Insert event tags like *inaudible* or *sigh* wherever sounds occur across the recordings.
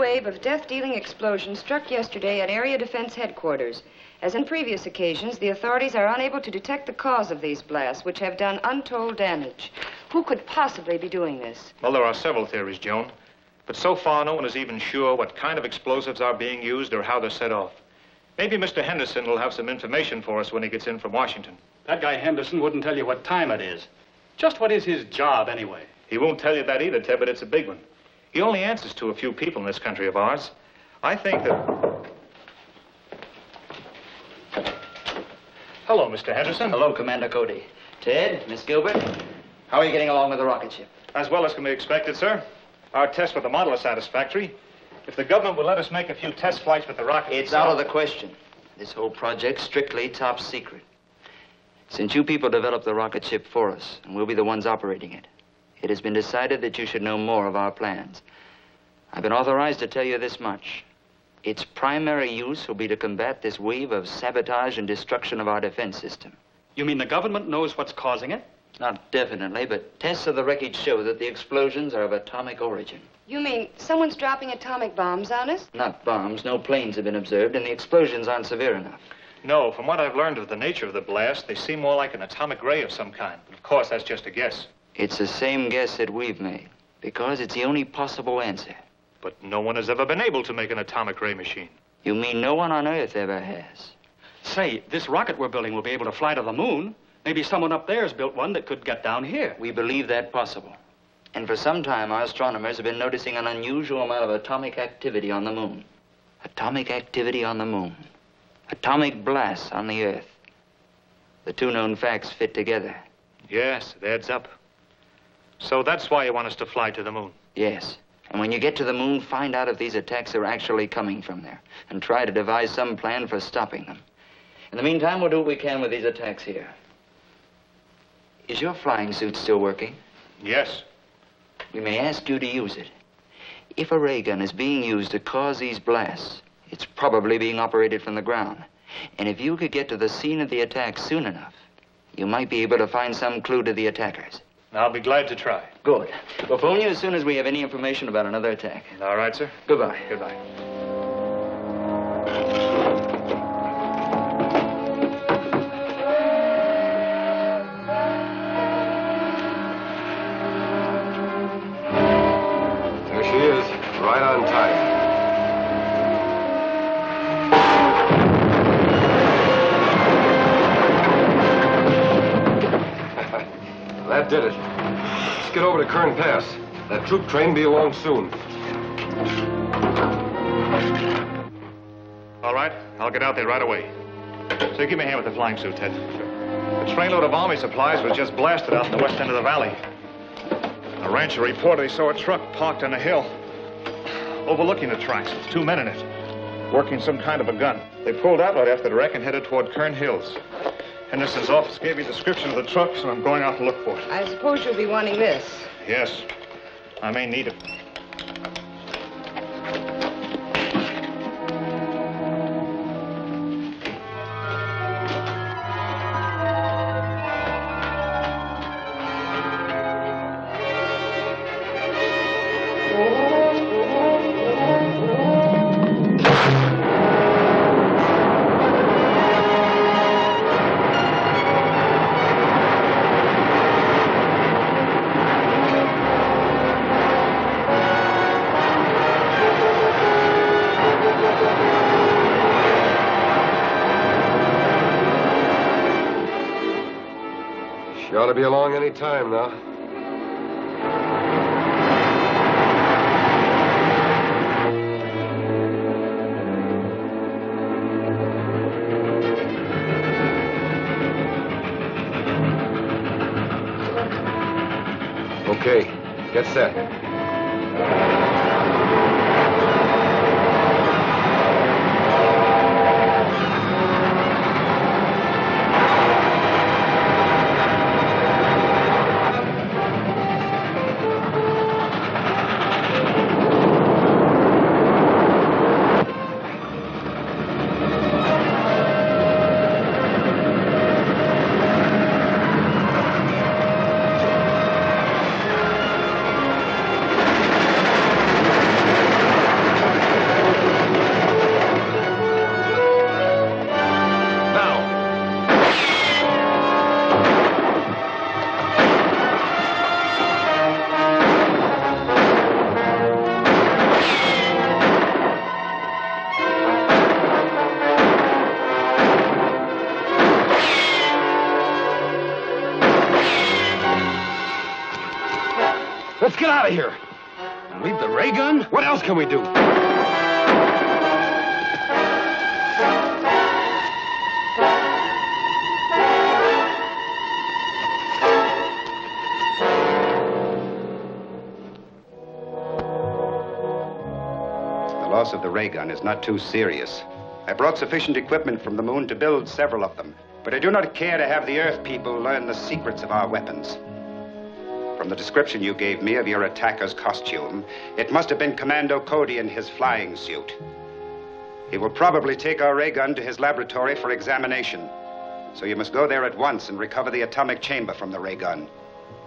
The wave of death-dealing explosions struck yesterday at Area Defense Headquarters. As in previous occasions, the authorities are unable to detect the cause of these blasts, which have done untold damage. Who could possibly be doing this? Well, there are several theories, Joan. But so far, no one is even sure what kind of explosives are being used or how they're set off. Maybe Mr. Henderson will have some information for us when he gets in from Washington. That guy Henderson wouldn't tell you what time it is. Just what is his job, anyway? He won't tell you that either, Ted, but it's a big one. He only answers to a few people in this country of ours. I think that... Hello, Mr. Henderson. Hello, Commander Cody. Ted, Miss Gilbert, how are you getting along with the rocket ship? As well as can be expected, sir. Our tests with the model are satisfactory. If the government will let us make a few test flights with the rocket... It's out of the question. This whole project's strictly top secret. Since you people developed the rocket ship for us, and we'll be the ones operating it, it has been decided that you should know more of our plans. I've been authorized to tell you this much. Its primary use will be to combat this wave of sabotage and destruction of our defense system. You mean the government knows what's causing it? Not definitely, but tests of the wreckage show that the explosions are of atomic origin. You mean someone's dropping atomic bombs on us? Not bombs. No planes have been observed, and the explosions aren't severe enough. No, from what I've learned of the nature of the blast, they seem more like an atomic ray of some kind. But of course, that's just a guess. It's the same guess that we've made, because it's the only possible answer. But no one has ever been able to make an atomic ray machine. You mean no one on Earth ever has? Say, this rocket we're building will be able to fly to the moon. Maybe someone up there's built one that could get down here. We believe that possible. And for some time, our astronomers have been noticing an unusual amount of atomic activity on the moon. Atomic activity on the moon. Atomic blasts on the Earth. The two known facts fit together. Yes, it adds up. So that's why you want us to fly to the moon? Yes. And when you get to the moon, find out if these attacks are actually coming from there and try to devise some plan for stopping them. In the meantime, we'll do what we can with these attacks here. Is your flying suit still working? Yes. We may ask you to use it. If a ray gun is being used to cause these blasts, it's probably being operated from the ground. And if you could get to the scene of the attack soon enough, you might be able to find some clue to the attackers. I'll be glad to try. Good. We'll phone you as soon as we have any information about another attack. All right, sir. Goodbye. Goodbye. There she is, right on time. *laughs* that did it. Let's get over to Kern Pass. That troop train be along soon. All right, I'll get out there right away. So give me a hand with the flying suit, Ted. The trainload of army supplies was just blasted out in the west end of the valley. A rancher reported he saw a truck parked on a hill overlooking the tracks with two men in it, working some kind of a gun. They pulled out right after the wreck and headed toward Kern Hills. Henderson's office gave me a description of the truck, so I'm going out to look for it. I suppose you'll be wanting this. Yes, I may need it. To be along any time now. Okay, get set. Can we do? The loss of the ray gun is not too serious. I brought sufficient equipment from the moon to build several of them, but I do not care to have the Earth people learn the secrets of our weapons. The description you gave me of your attacker's costume, it must have been Commando Cody in his flying suit. He will probably take our ray gun to his laboratory for examination. So you must go there at once and recover the atomic chamber from the ray gun.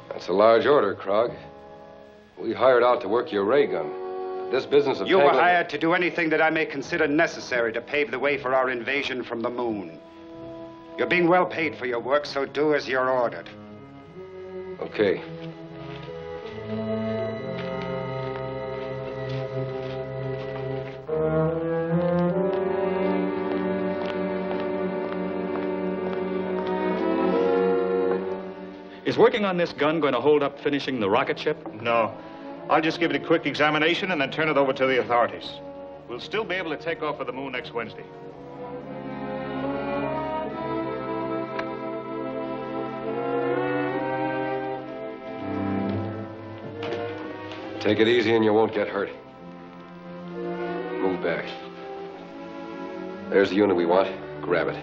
That's a large order, Krog. We hired out to work your ray gun. This business of You were hired to do anything that I may consider necessary to pave the way for our invasion from the moon. You're being well paid for your work, so do as you're ordered. Okay. Is working on this gun going to hold up finishing the rocket ship? No. I'll just give it a quick examination and then turn it over to the authorities. We'll still be able to take off for the moon next Wednesday. Take it easy and you won't get hurt. Move back. There's the unit we want. Grab it.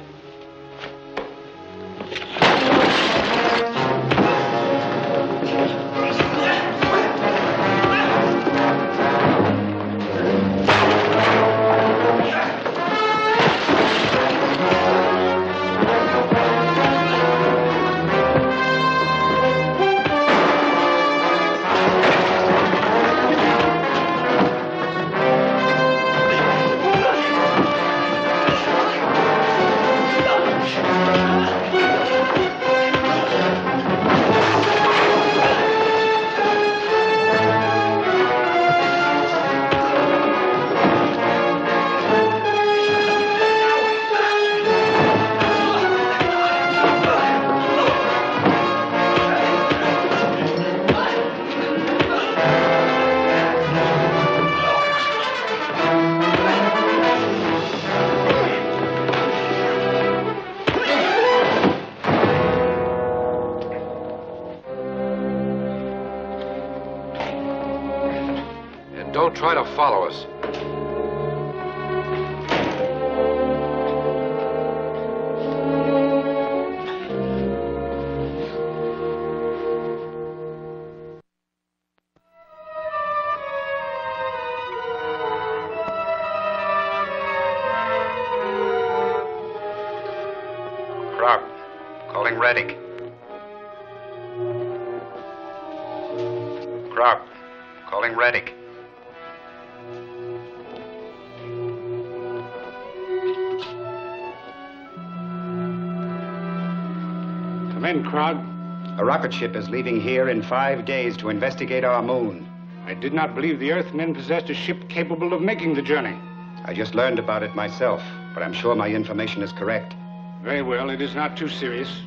Rocket ship is leaving here in five days to investigate our moon. I did not believe the Earthmen possessed a ship capable of making the journey. I just learned about it myself, but I'm sure my information is correct. Very well, it is not too serious.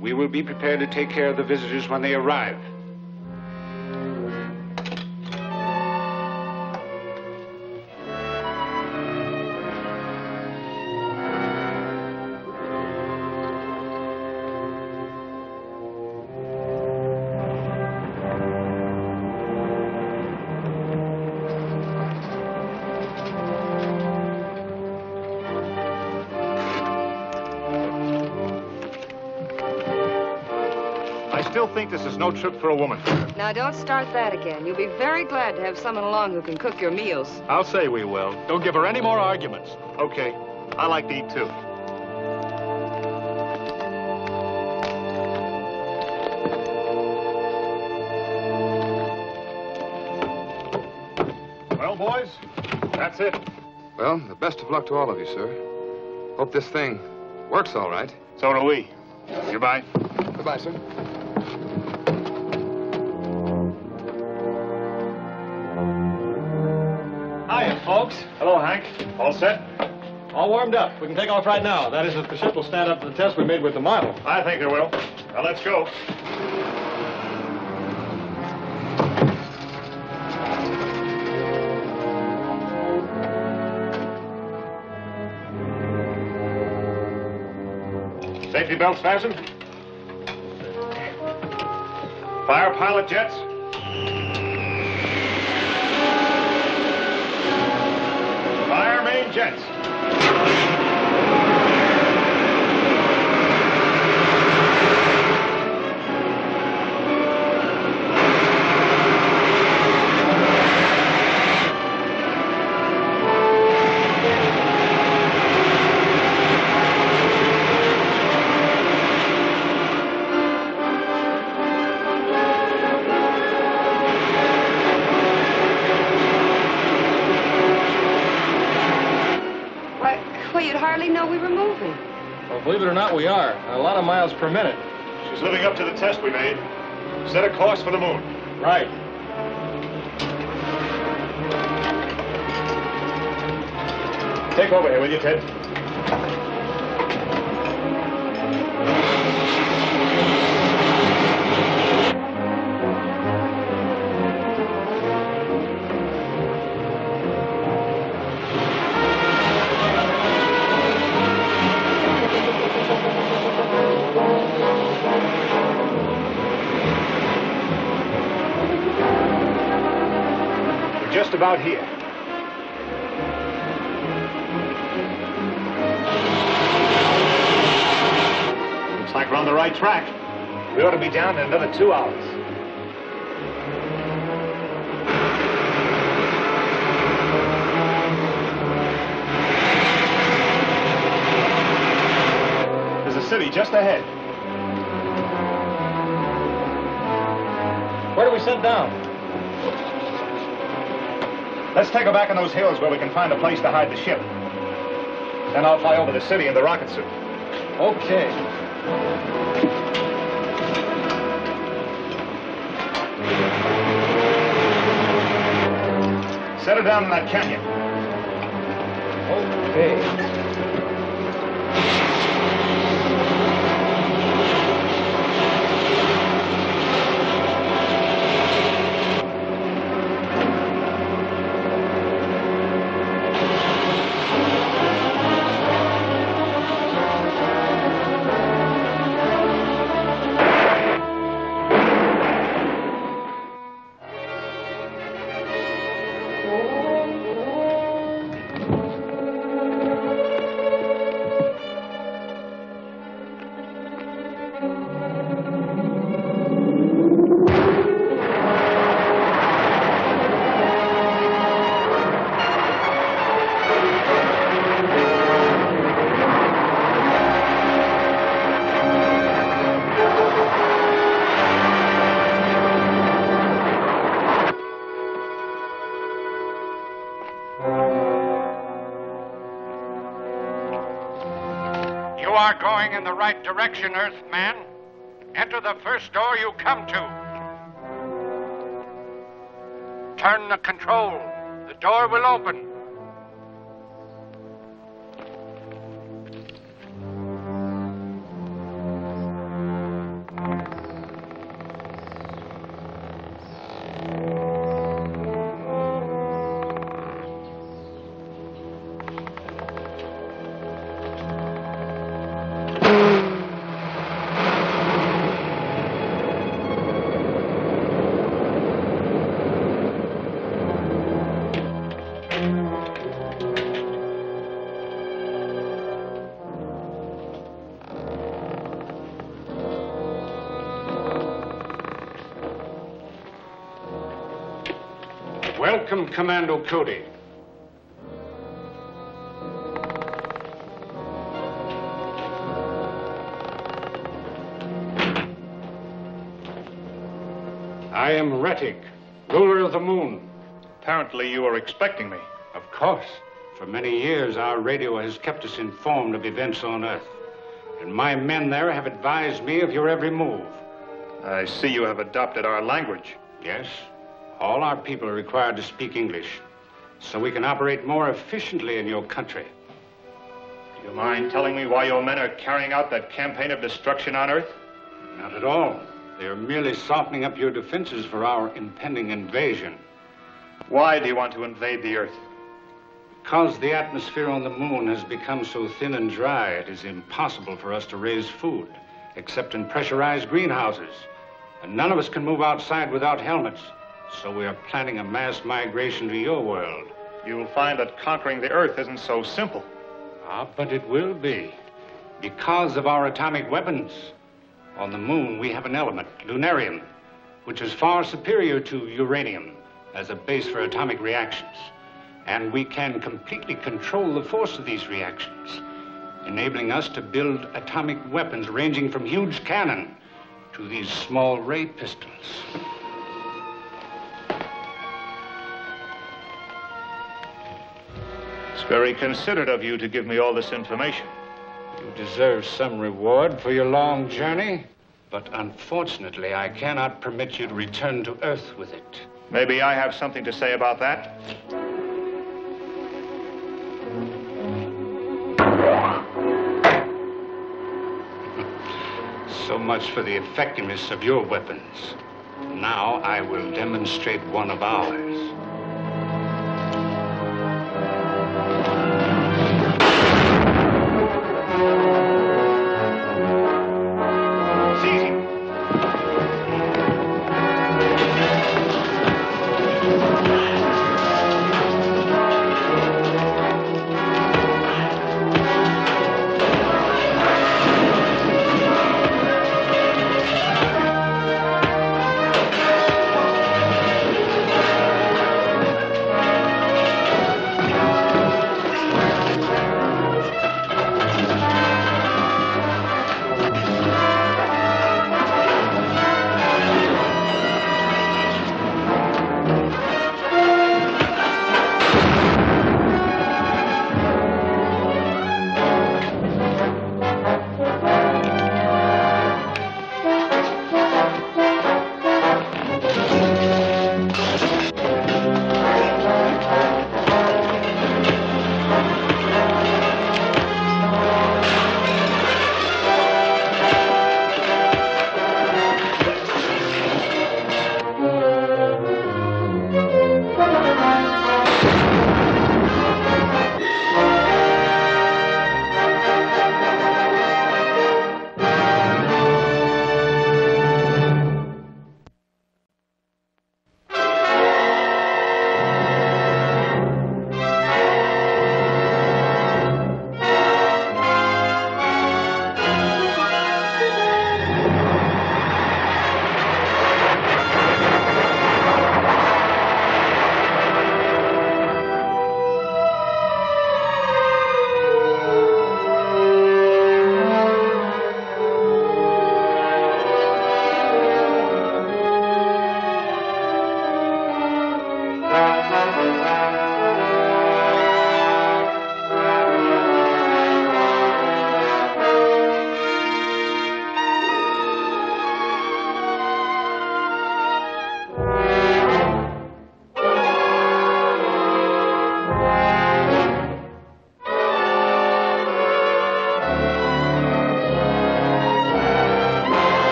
We will be prepared to take care of the visitors when they arrive. No trip for a woman. Now, don't start that again. You'll be very glad to have someone along who can cook your meals. I'll say we will. Don't give her any more arguments. Okay. I like to eat too. Well, boys, that's it. Well, the best of luck to all of you, sir. Hope this thing works all right. So do we. Goodbye. Goodbye, sir. All set? All warmed up. We can take off right now. That is, if the ship will stand up to the test we made with the model. I think it will. Now, let's go. Safety belts fastened? Fire pilot jets? Jets. A lot of miles per minute. She's living up to the test we made. Set a course for the moon. Right. Take over here, will you, Ted? About here. Looks like we're on the right track. We ought to be down in another two hours. There's a city just ahead. Where do we set down? Let's take her back in those hills where we can find a place to hide the ship. Then I'll fly over the city in the rocket suit. Okay. Set her down in that canyon. Okay. Are going in the right direction, Earthman. Enter the first door you come to. Turn the control. The door will open. Welcome, Commando Cody. I am Retik, ruler of the moon. Apparently you were expecting me. Of course. For many years, our radio has kept us informed of events on Earth. And my men there have advised me of your every move. I see you have adopted our language. Yes, all our people are required to speak English, so we can operate more efficiently in your country. Do you mind telling me why your men are carrying out that campaign of destruction on Earth? Not at all. They are merely softening up your defenses for our impending invasion. Why do you want to invade the Earth? Because the atmosphere on the moon has become so thin and dry, it is impossible for us to raise food, except in pressurized greenhouses. And none of us can move outside without helmets. So we are planning a mass migration to your world. You'll find that conquering the Earth isn't so simple. Ah, but it will be. Because of our atomic weapons. On the moon, we have an element, lunarium, which is far superior to uranium as a base for atomic reactions. And we can completely control the force of these reactions, enabling us to build atomic weapons ranging from huge cannon to these small ray pistols. It's very considerate of you to give me all this information. You deserve some reward for your long journey, but unfortunately, I cannot permit you to return to Earth with it. Maybe I have something to say about that. *laughs* So much for the effectiveness of your weapons. Now I will demonstrate one of ours.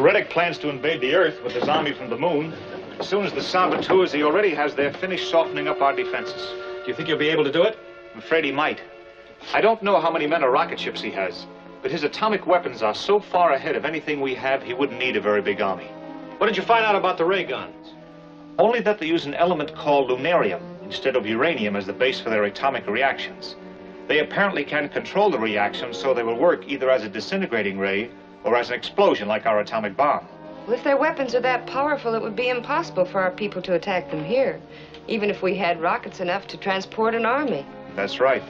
So Retik plans to invade the Earth with his army from the moon. As soon as the saboteurs he already has there finish softening up our defenses. Do you think you'll be able to do it? I'm afraid he might. I don't know how many men or rocket ships he has, but his atomic weapons are so far ahead of anything we have, he wouldn't need a very big army. What did you find out about the ray guns? Only that they use an element called lunarium instead of uranium as the base for their atomic reactions. They apparently can control the reaction so they will work either as a disintegrating ray or as an explosion like our atomic bomb. Well, if their weapons are that powerful, it would be impossible for our people to attack them here, even if we had rockets enough to transport an army. That's right.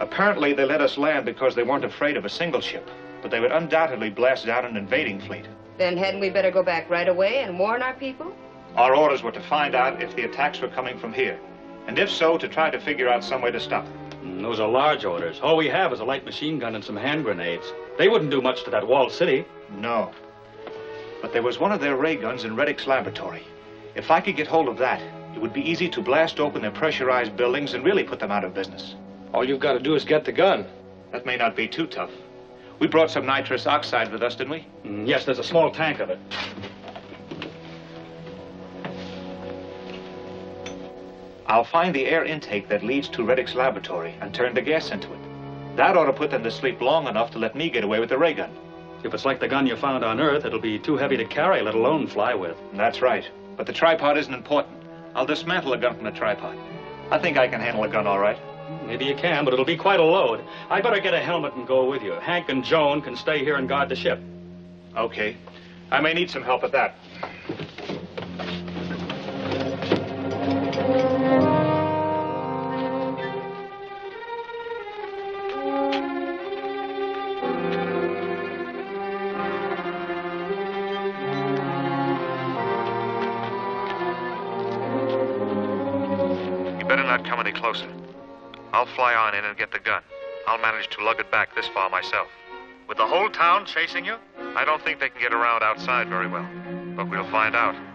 Apparently, they let us land because they weren't afraid of a single ship, but they would undoubtedly blast down an invading fleet. Then hadn't we better go back right away and warn our people? Our orders were to find out if the attacks were coming from here, and if so, to try to figure out some way to stop them. Mm, Those are large orders. All we have is a light machine gun and some hand grenades. They wouldn't do much to that walled city. No. But there was one of their ray guns in Retik's laboratory. If I could get hold of that, it would be easy to blast open their pressurized buildings and really put them out of business. All you've got to do is get the gun. That may not be too tough. We brought some nitrous oxide with us, didn't we? Mm, Yes, there's a small tank of it. I'll find the air intake that leads to Retik's laboratory and turn the gas into it. That ought to put them to sleep long enough to let me get away with the ray gun. If it's like the gun you found on Earth, it'll be too heavy to carry, let alone fly with. That's right. But the tripod isn't important. I'll dismantle the gun from the tripod. I think I can handle a gun all right. Maybe you can, but it'll be quite a load. I better get a helmet and go with you. Hank and Joan can stay here and guard the ship. Okay. I may need some help at that. I'll in and get the gun. I'll manage to lug it back this far myself. With the whole town chasing you? I don't think they can get around outside very well, but we'll find out.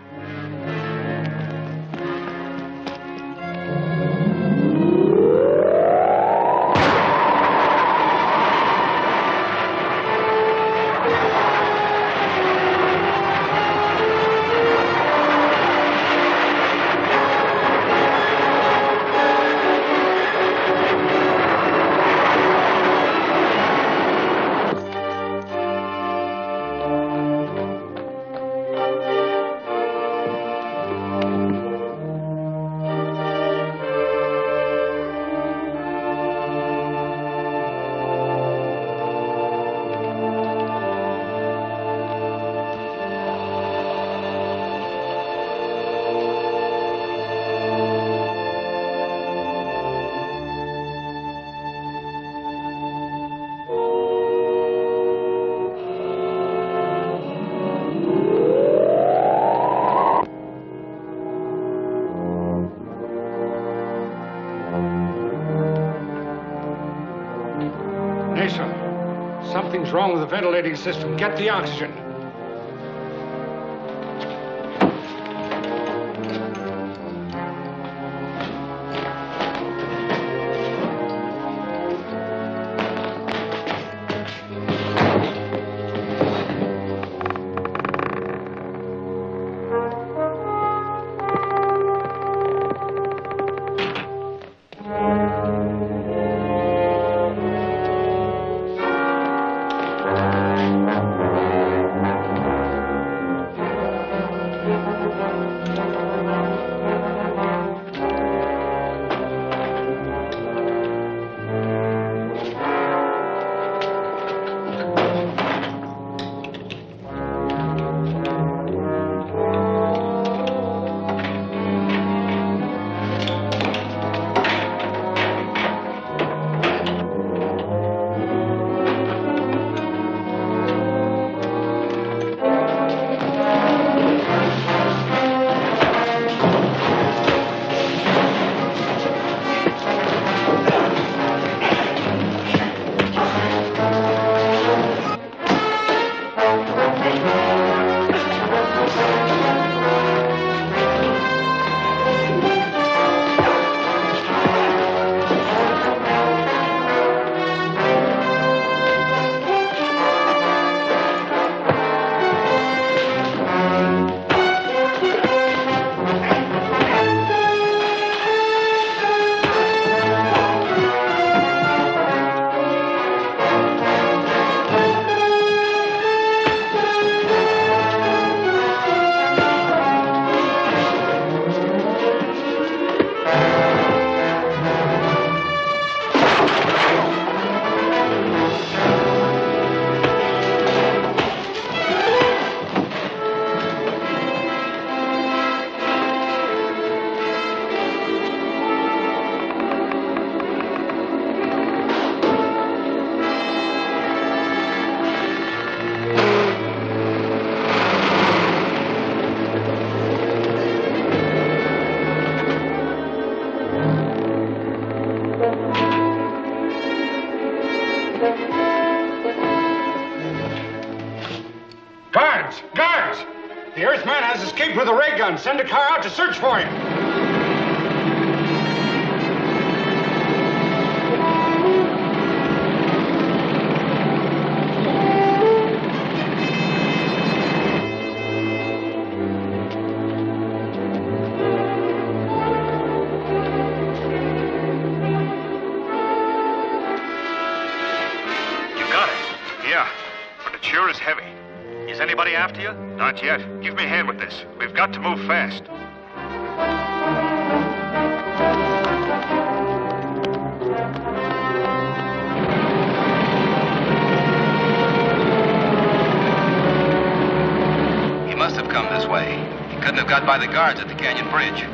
Ventilating system. Get the oxygen. bridge.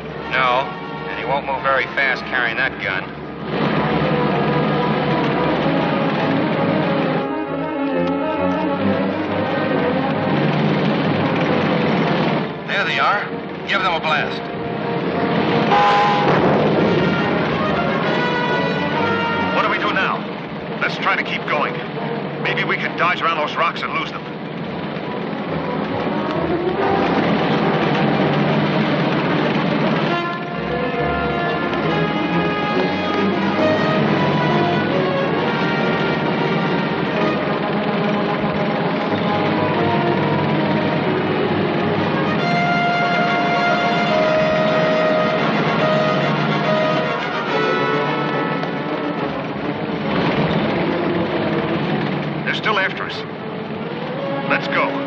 Let's go.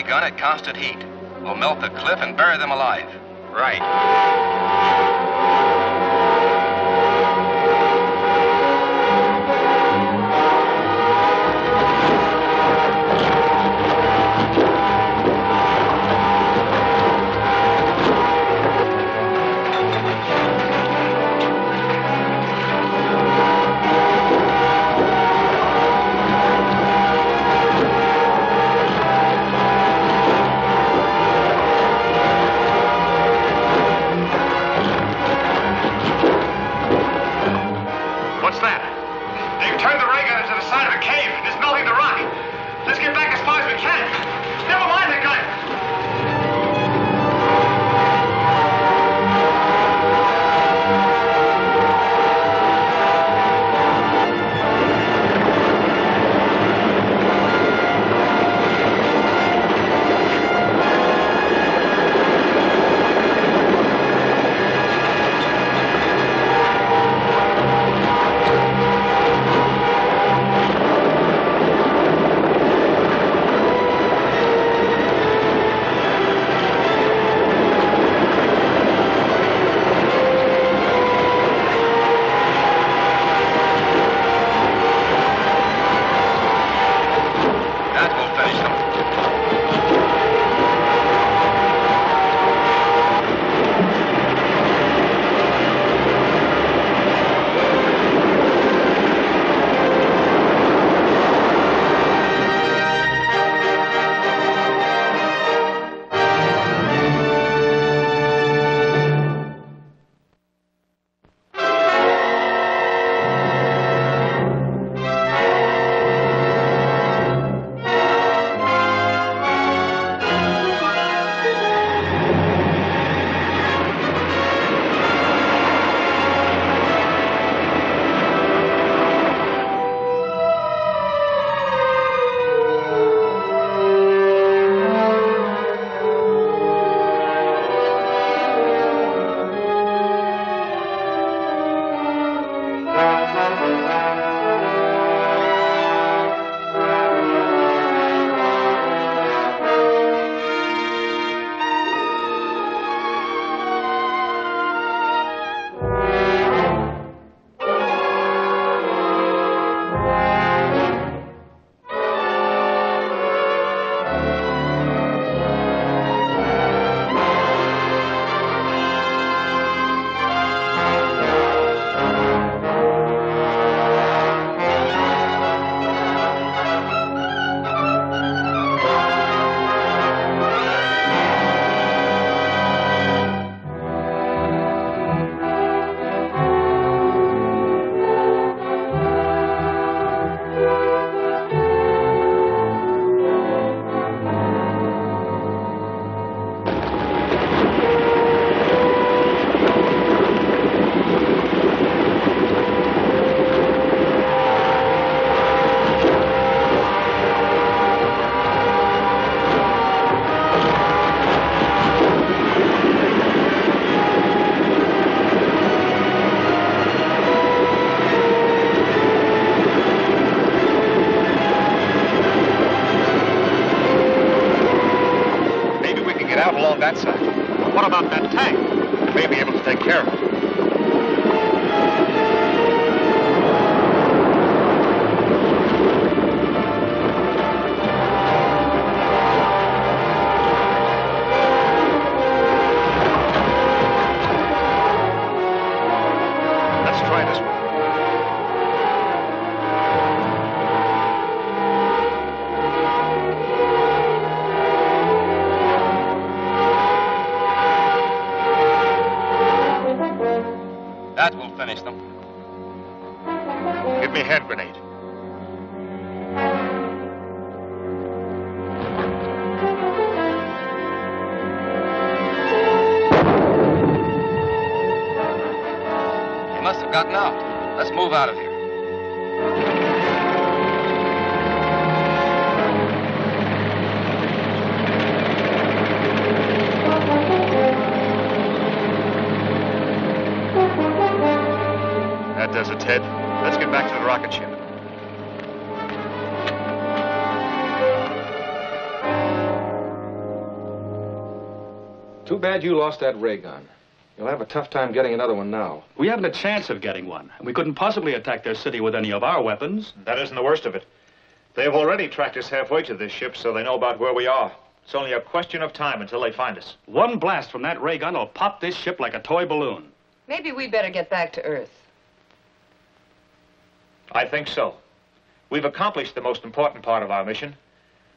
gun at constant heat. We'll melt the cliff and bury them alive. Right. Let's move out of here. That does it, Ted. Let's get back to the rocket ship. Too bad you lost that ray gun. You'll have a tough time getting another one now. We haven't a chance of getting one. We couldn't possibly attack their city with any of our weapons. That isn't the worst of it. They've already tracked us halfway to this ship, so they know about where we are. It's only a question of time until they find us. One blast from that ray gun will pop this ship like a toy balloon. Maybe we better get back to Earth. I think so. We've accomplished the most important part of our mission.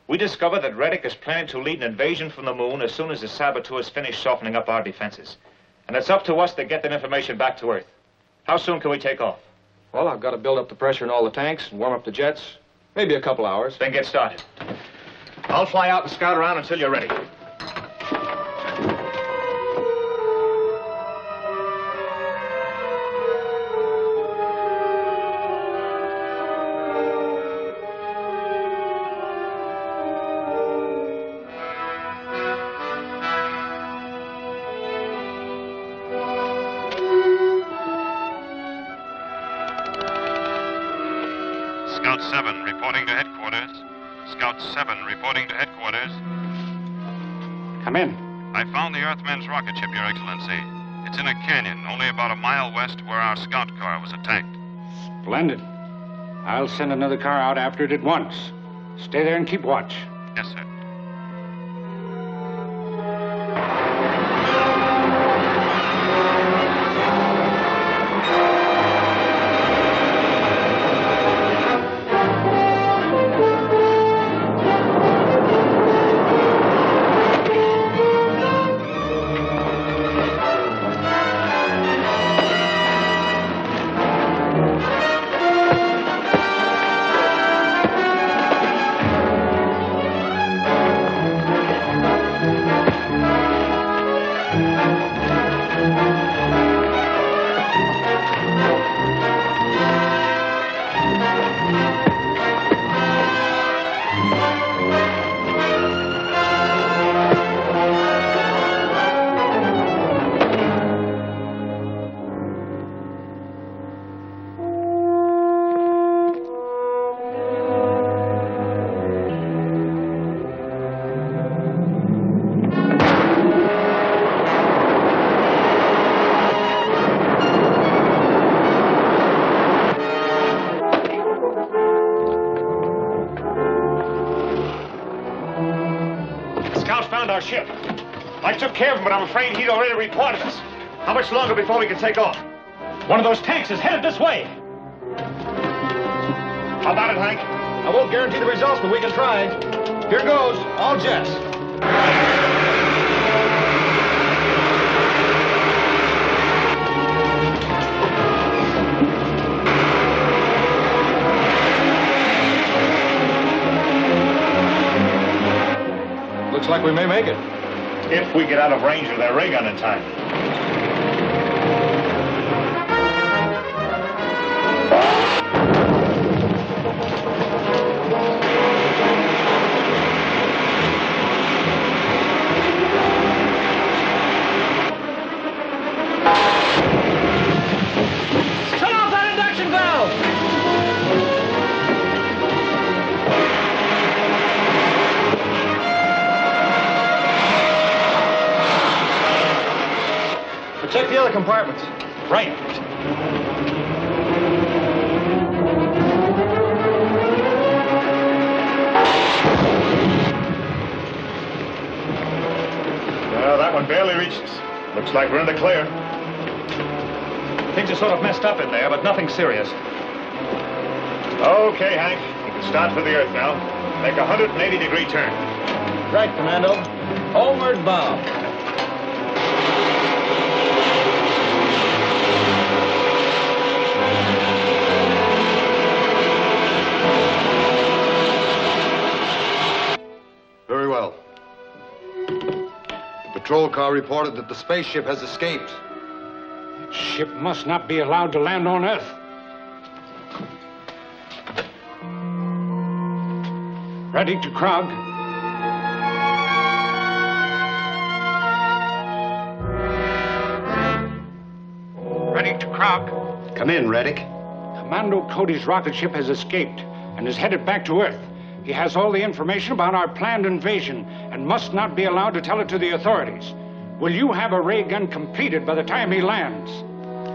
We discovered that Retik is planning to lead an invasion from the moon as soon as the saboteurs finish softening up our defenses. And it's up to us to get that information back to Earth. How soon can we take off? Well, I've got to build up the pressure in all the tanks and warm up the jets. Maybe a couple hours. Then get started. I'll fly out and scout around until you're ready. I'll send another car out after it at once. Stay there and keep watch. Yes, sir. Out of range of their ray gun in time. Up in there, but nothing serious. Okay, Hank. You can start for the Earth now. Make a 180-degree turn. Right, Commando. Homeward bound. Very well. The patrol car reported that the spaceship has escaped. Ship must not be allowed to land on Earth. Retik to Krog. Retik to Krog. Come in, Retik. Commando Cody's rocket ship has escaped and is headed back to Earth. He has all the information about our planned invasion and must not be allowed to tell it to the authorities. Will you have a ray gun completed by the time he lands?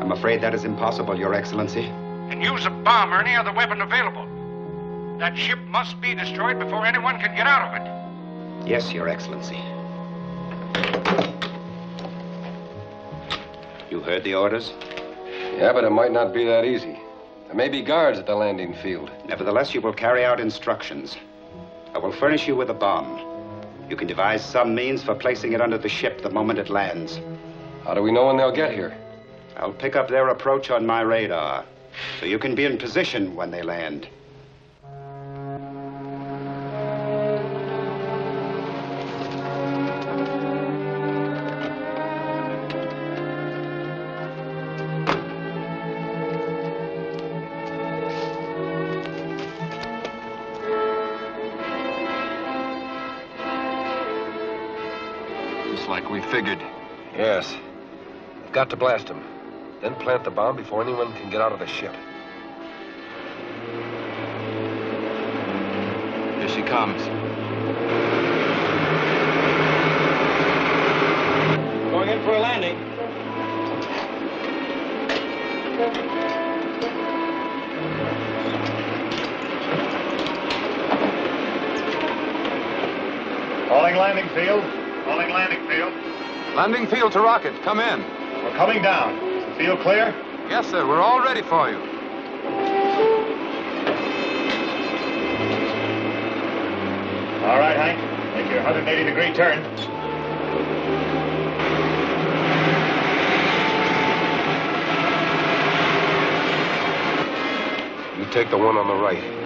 I'm afraid that is impossible, Your Excellency. And use a bomb or any other weapon available. That ship must be destroyed before anyone can get out of it. Yes, Your Excellency. You heard the orders? Yeah, but it might not be that easy. There may be guards at the landing field. Nevertheless, you will carry out instructions. I will furnish you with a bomb. You can devise some means for placing it under the ship the moment it lands. How do we know when they'll get here? I'll pick up their approach on my radar, so you can be in position when they land. To blast them. Then plant the bomb before anyone can get out of the ship. Here she comes. Going in for a landing. Calling landing field. Calling landing field. Landing field to rocket. Come in. Coming down. Is the field clear? Yes, sir. We're all ready for you. All right, Hank. Make your 180 degree turn. You take the one on the right.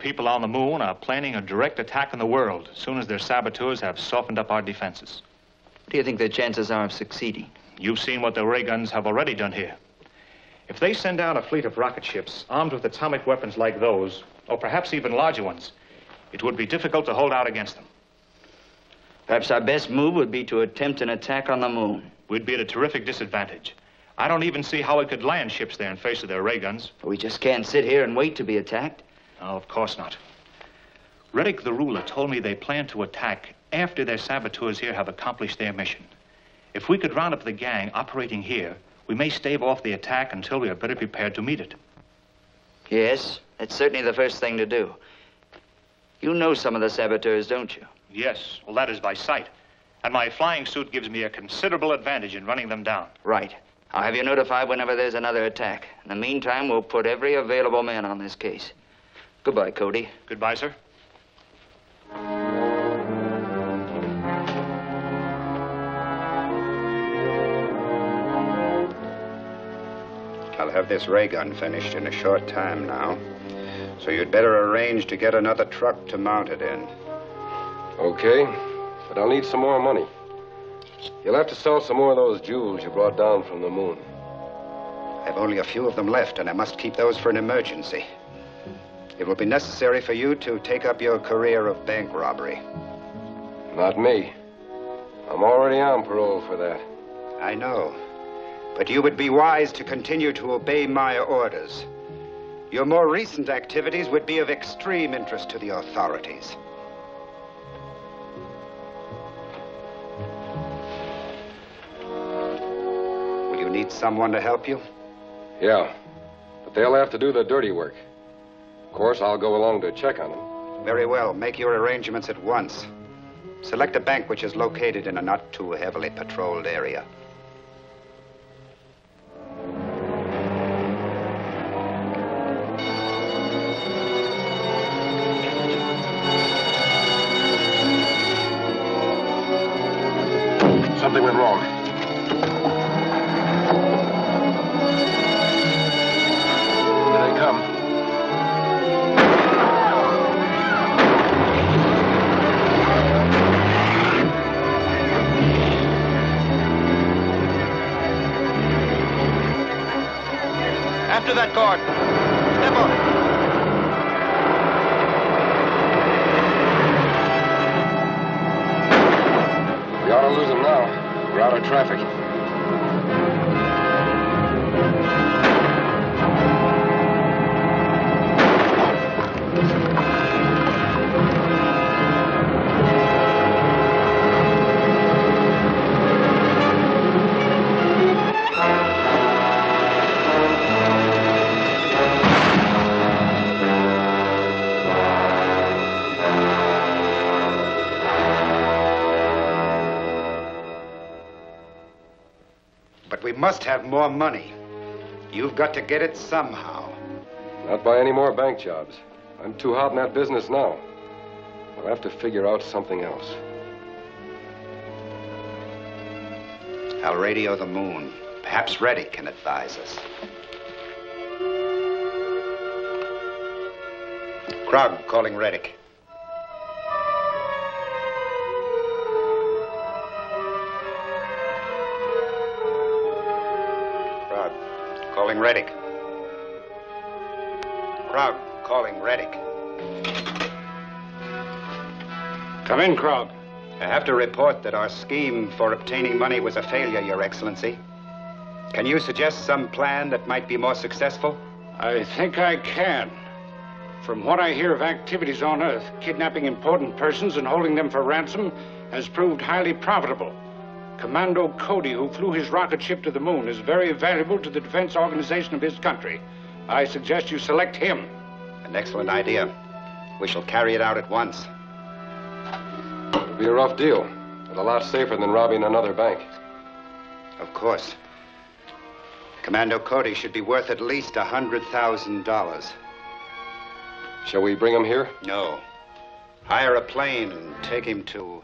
People on the moon are planning a direct attack on the world as soon as their saboteurs have softened up our defenses. What do you think their chances are of succeeding? You've seen what the ray guns have already done here. If they send down a fleet of rocket ships armed with atomic weapons like those, or perhaps even larger ones, it would be difficult to hold out against them. Perhaps our best move would be to attempt an attack on the moon. We'd be at a terrific disadvantage. I don't even see how we could land ships there in face of their ray guns. We just can't sit here and wait to be attacked. No, of course not. Retik the ruler told me they plan to attack after their saboteurs here have accomplished their mission. If we could round up the gang operating here, we may stave off the attack until we are better prepared to meet it. Yes, that's certainly the first thing to do. You know some of the saboteurs, don't you? Yes, well, that is by sight. And my flying suit gives me a considerable advantage in running them down. Right. I'll have you notified whenever there's another attack. In the meantime, we'll put every available man on this case. Goodbye, Cody. Goodbye, sir. I'll have this ray gun finished in a short time now. So you'd better arrange to get another truck to mount it in. Okay, but I'll need some more money. You'll have to sell some more of those jewels you brought down from the moon. I've only a few of them left, and I must keep those for an emergency. It will be necessary for you to take up your career of bank robbery. Not me. I'm already on parole for that. I know. But you would be wise to continue to obey my orders. Your more recent activities would be of extreme interest to the authorities. Will you need someone to help you? Yeah, but they'll have to do the dirty work. Of course, I'll go along to check on them. Very well. Make your arrangements at once. Select a bank which is located in a not too heavily patrolled area. Something went wrong. Must have more money. You've got to get it somehow. Not by any more bank jobs. I'm too hot in that business now. I'll have to figure out something else. I'll radio the moon. Perhaps Retik can advise us. Krog calling Retik. Calling Retik. Krog calling Retik. Come in, Krog. I have to report that our scheme for obtaining money was a failure, Your Excellency. Can you suggest some plan that might be more successful? I think I can. From what I hear of activities on Earth, kidnapping important persons and holding them for ransom has proved highly profitable. Commando Cody, who flew his rocket ship to the moon, is very valuable to the defense organization of his country. I suggest you select him. An excellent idea. We shall carry it out at once. It'll be a rough deal, but a lot safer than robbing another bank. Of course. Commando Cody should be worth at least a hundred thousand dollars. Shall we bring him here? No. Hire a plane and take him to.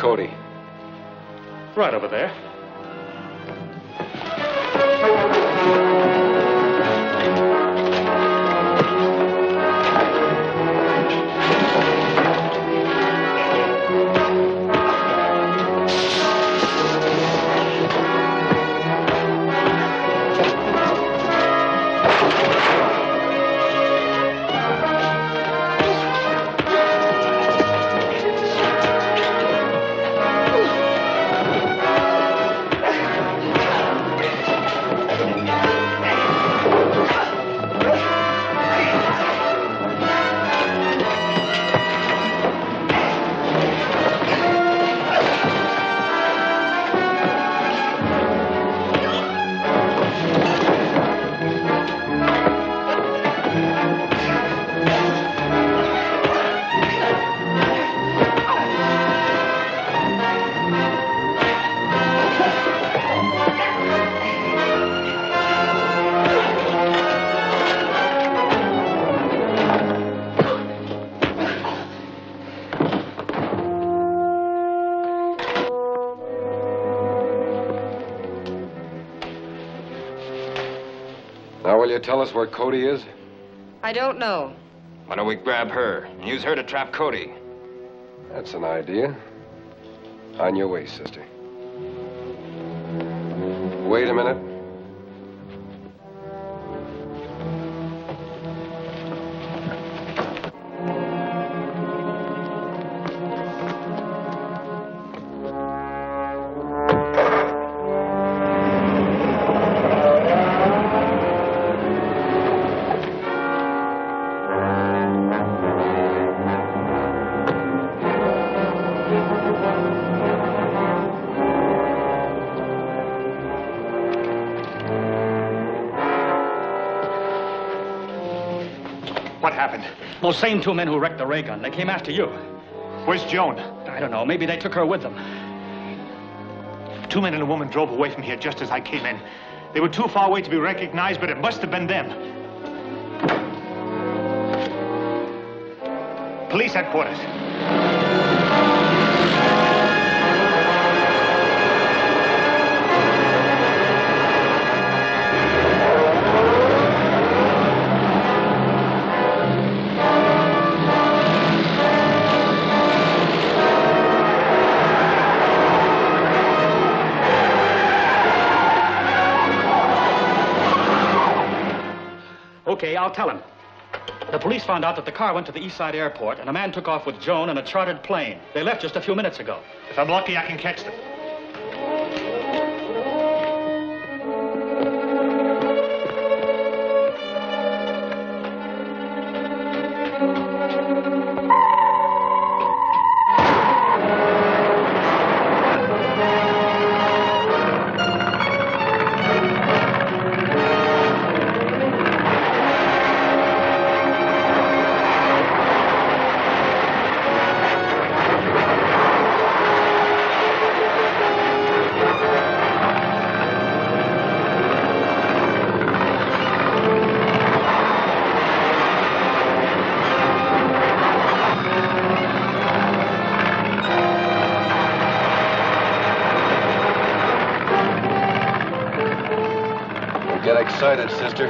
Cody? Right over there. Tell us where Cody is? I don't know. Why don't we grab her and use her to trap Cody? That's an idea. On your way, sister. Wait a minute. Those same two men who wrecked the ray gun, they came after you. Where's Joan? I don't know. Maybe they took her with them. Two men and a woman drove away from here just as I came in. They were too far away to be recognized, but it must have been them. Police headquarters. I'll tell him. The police found out that the car went to the East Side Airport, and a man took off with Joan in a chartered plane. They left just a few minutes ago. If I'm lucky, I can catch them. Sister.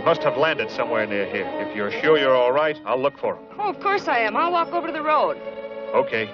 He must have landed somewhere near here. If you're sure you're all right, I'll look for him. Oh, of course I am. I'll walk over to the road. Okay.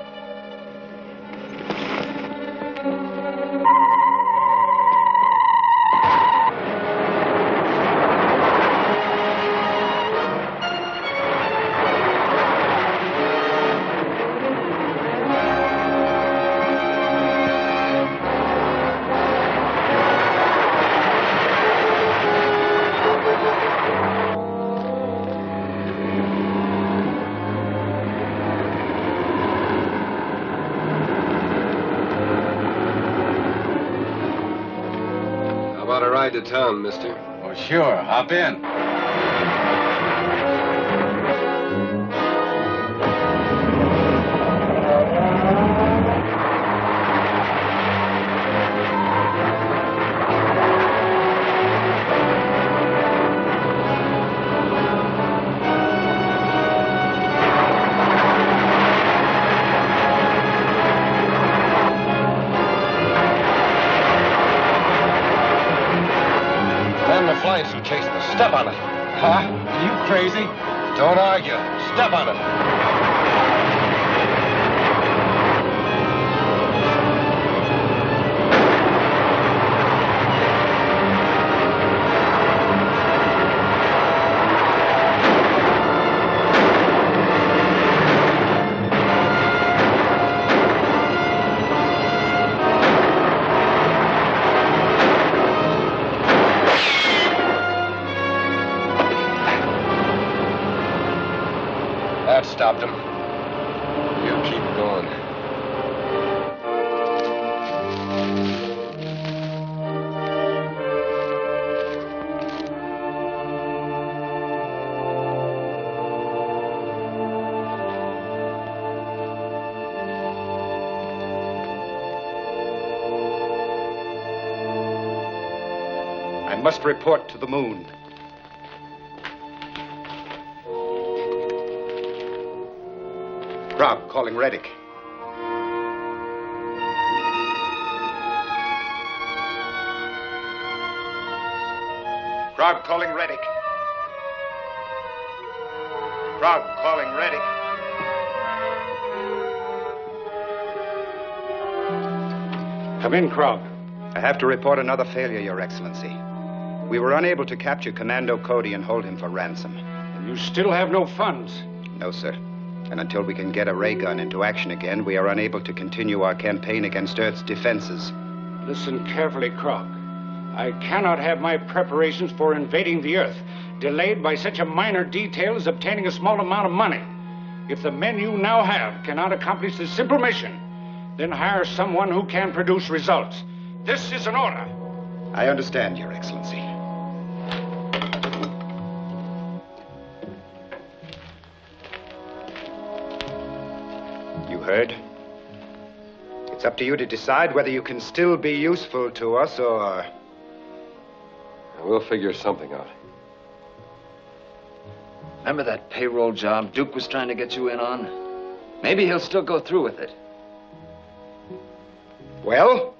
Town, mister? Oh, sure. Hop in. In report to the moon. Rob calling Retik. Krog calling Retik. Krog calling Retik. Come in, Krog. I have to report another failure, Your Excellency. We were unable to capture Commando Cody and hold him for ransom. And you still have no funds. No, sir. And until we can get a ray gun into action again, we are unable to continue our campaign against Earth's defenses. Listen carefully, Krog. I cannot have my preparations for invading the Earth delayed by such a minor detail as obtaining a small amount of money. If the men you now have cannot accomplish this simple mission, then hire someone who can produce results. This is an order. I understand, Your Excellency. You heard? It's up to you to decide whether you can still be useful to us or. We'll figure something out. Remember that payroll job Duke was trying to get you in on? Maybe he'll still go through with it. Well?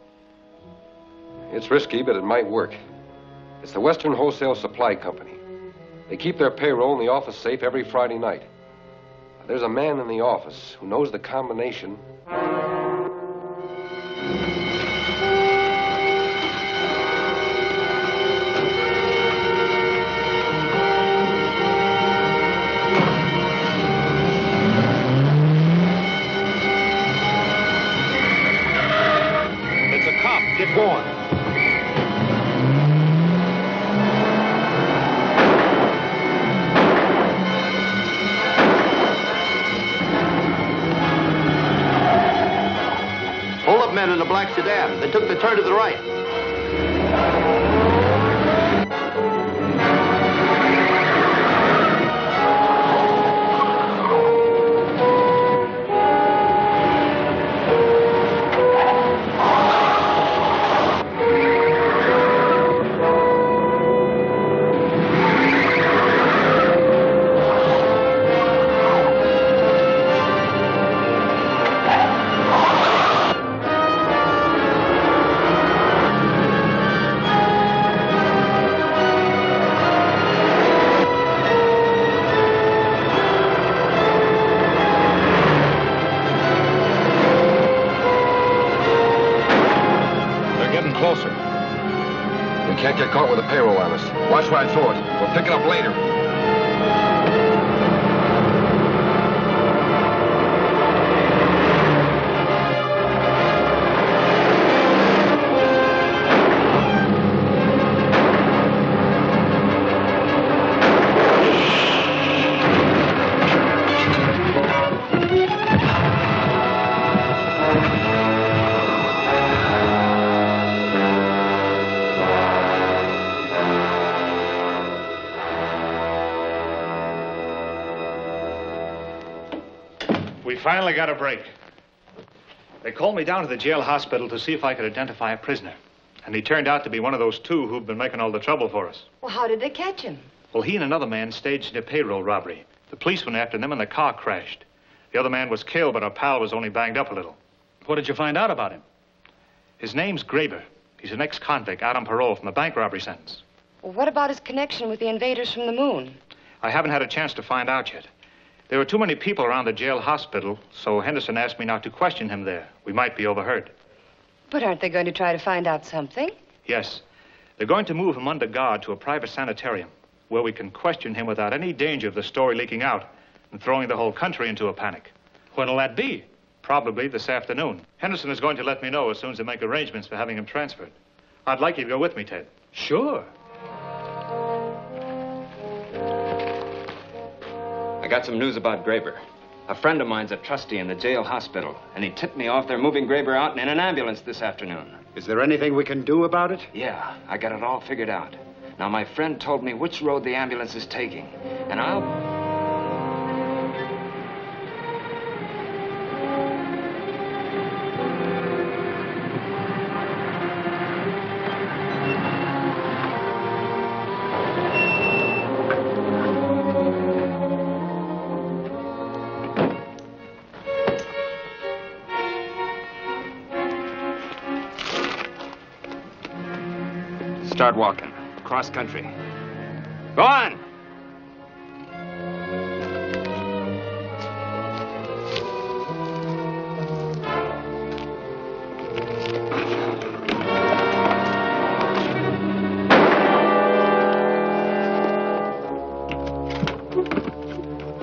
It's risky, but it might work. It's the Western Wholesale Supply Company. They keep their payroll in the office safe every Friday night. There's a man in the office who knows the combination. Finally got a break. They called me down to the jail hospital to see if I could identify a prisoner. And he turned out to be one of those two who've been making all the trouble for us. Well, how did they catch him? Well, he and another man staged a payroll robbery. The police went after them and the car crashed. The other man was killed, but our pal was only banged up a little. What did you find out about him? His name's Graber. He's an ex-convict out on parole from a bank robbery sentence. Well, what about his connection with the invaders from the moon? I haven't had a chance to find out yet. There were too many people around the jail hospital, so Henderson asked me not to question him there. We might be overheard. But aren't they going to try to find out something? Yes. They're going to move him under guard to a private sanitarium where we can question him without any danger of the story leaking out and throwing the whole country into a panic. When'll that be? Probably this afternoon. Henderson is going to let me know as soon as they make arrangements for having him transferred. I'd like you to go with me, Ted. Sure. I got some news about Graber. A friend of mine's a trustee in the jail hospital, and he tipped me off they're moving Graber out in an ambulance this afternoon. Is there anything we can do about it? Yeah, I got it all figured out. Now, my friend told me which road the ambulance is taking, and I'll. Start walking. Cross country. Go on!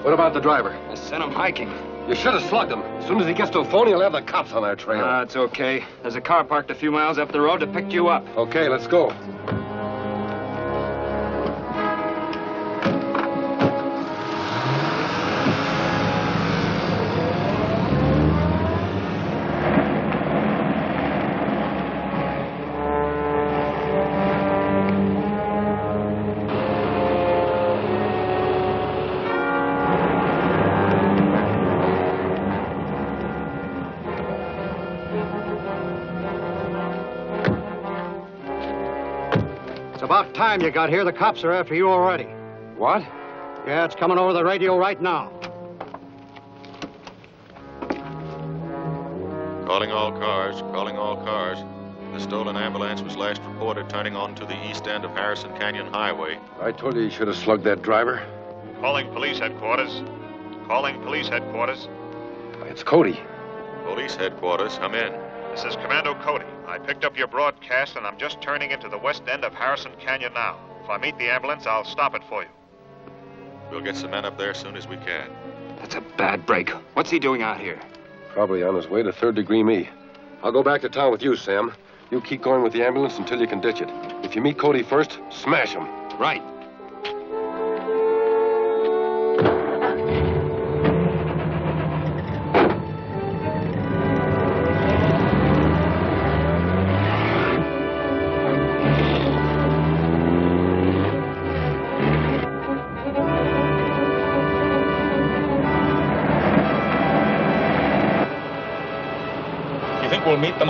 What about the driver? I sent him hiking. You should have slugged him. As soon as he gets to a phone, he'll have the cops on our trail. Ah, it's okay. There's a car parked a few miles up the road to pick you up. okay, let's go. Time you got here. The cops are after you already. What? Yeah, it's coming over the radio right now. Calling all cars, calling all cars. The stolen ambulance was last reported turning onto the east end of Harrison Canyon Highway. I told you you should have slugged that driver. Calling police headquarters. Calling police headquarters. It's Cody. Police headquarters, come in. This is Commando Cody. I picked up your broadcast and I'm just turning into the west end of Harrison Canyon now. If I meet the ambulance, I'll stop it for you. We'll get some men up there as soon as we can. That's a bad break. What's he doing out here? Probably on his way to third degree me. I'll go back to town with you, Sam. You keep going with the ambulance until you can ditch it. If you meet Cody first, smash him. Right.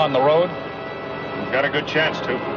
On the road? We've got a good chance to.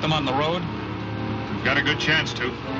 Them on the road? Got a good chance to.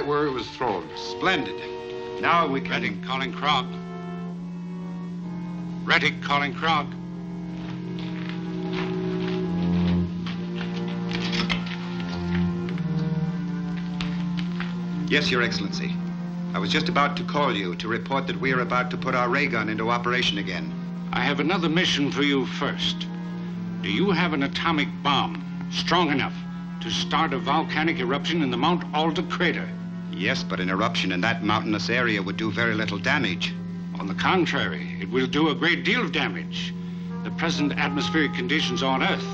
Right where it was thrown. Splendid. Now we can... Retik calling Krog. Retik calling Krog. Yes, Your Excellency. I was just about to call you to report that we are about to put our ray gun into operation again. I have another mission for you first. Do you have an atomic bomb strong enough to start a volcanic eruption in the Mount Alta crater? Yes, but an eruption in that mountainous area would do very little damage. On the contrary, it will do a great deal of damage. The present atmospheric conditions on Earth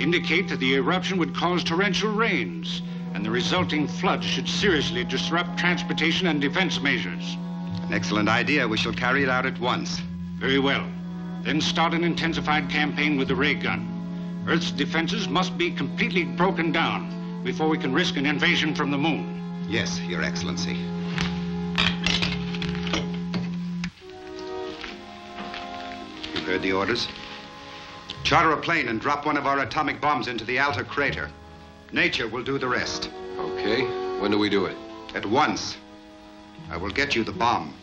indicate that the eruption would cause torrential rains, and the resulting flood should seriously disrupt transportation and defense measures. An excellent idea. We shall carry it out at once. Very well. Then start an intensified campaign with the ray gun. Earth's defenses must be completely broken down before we can risk an invasion from the moon. Yes, Your Excellency. You've heard the orders. Charter a plane and drop one of our atomic bombs into the Alta crater. Nature will do the rest. Okay. When do we do it? At once. I will get you the bomb.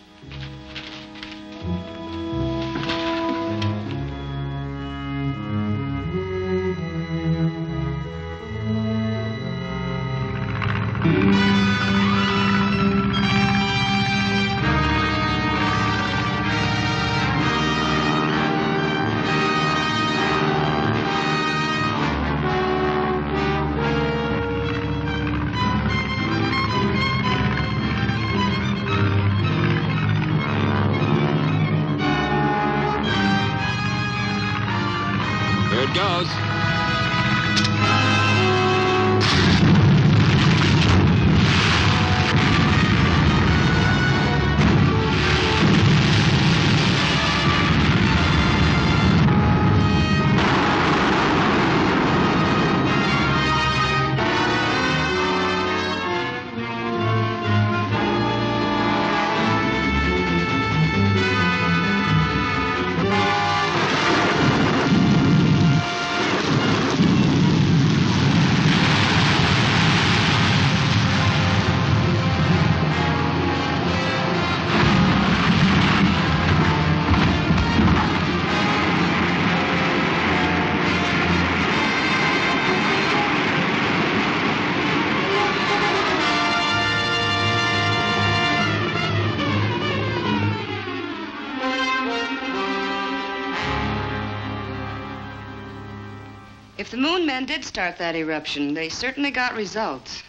Start that eruption, they certainly got results.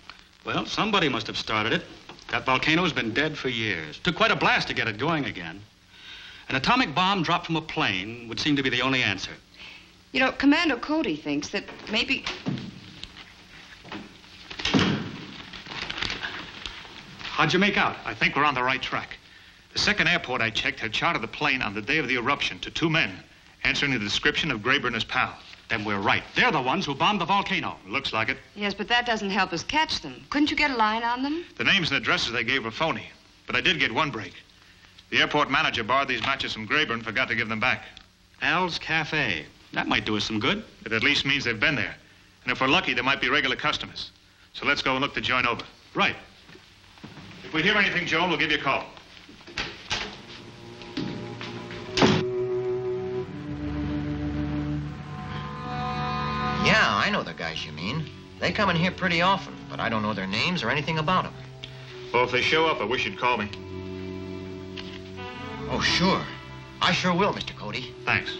Well, somebody must have started it. That volcano's been dead for years. Took quite a blast to get it going again. An atomic bomb dropped from a plane would seem to be the only answer. You know, Commando Cody thinks that maybe. How'd you make out? I think we're on the right track. The second airport I checked had chartered the plane on the day of the eruption to two men, answering the description of Graber and his pal. Then we're right. They're the ones who bombed the volcano. Looks like it. Yes, but that doesn't help us catch them. Couldn't you get a line on them? The names and addresses they gave were phony, but I did get one break. The airport manager borrowed these matches from Graber and forgot to give them back. Al's Cafe. That might do us some good. It at least means they've been there. And if we're lucky, they might be regular customers. So let's go and look the joint over. Right. If we hear anything, Joan, we'll give you a call. Yeah, I know the guys you mean. They come in here pretty often, but I don't know their names or anything about them. Well, if they show up, I wish you'd call me. Oh, sure. I sure will, Mr. Cody. Thanks.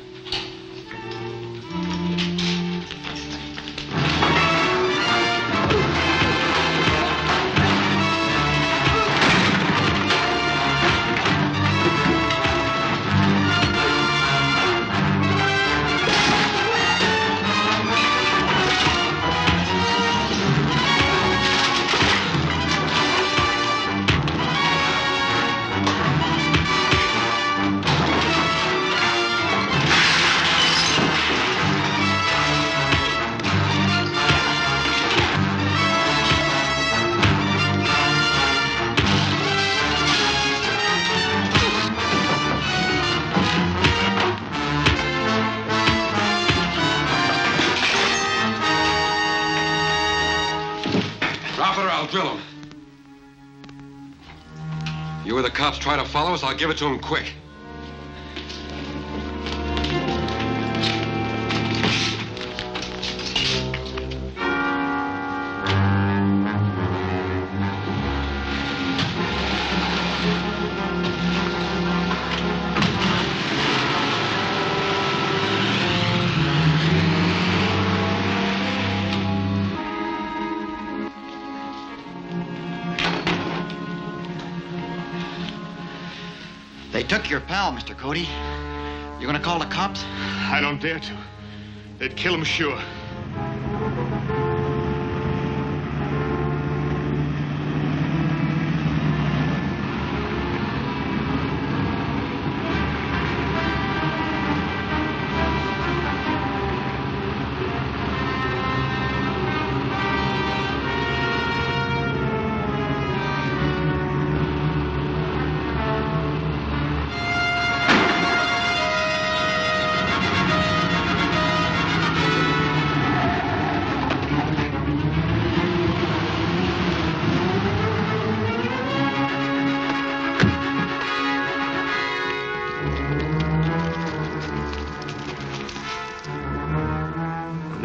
Try to follow us, I'll give it to him quick. Mr. Cody. You gonna call the cops? I don't dare to. They'd kill him sure.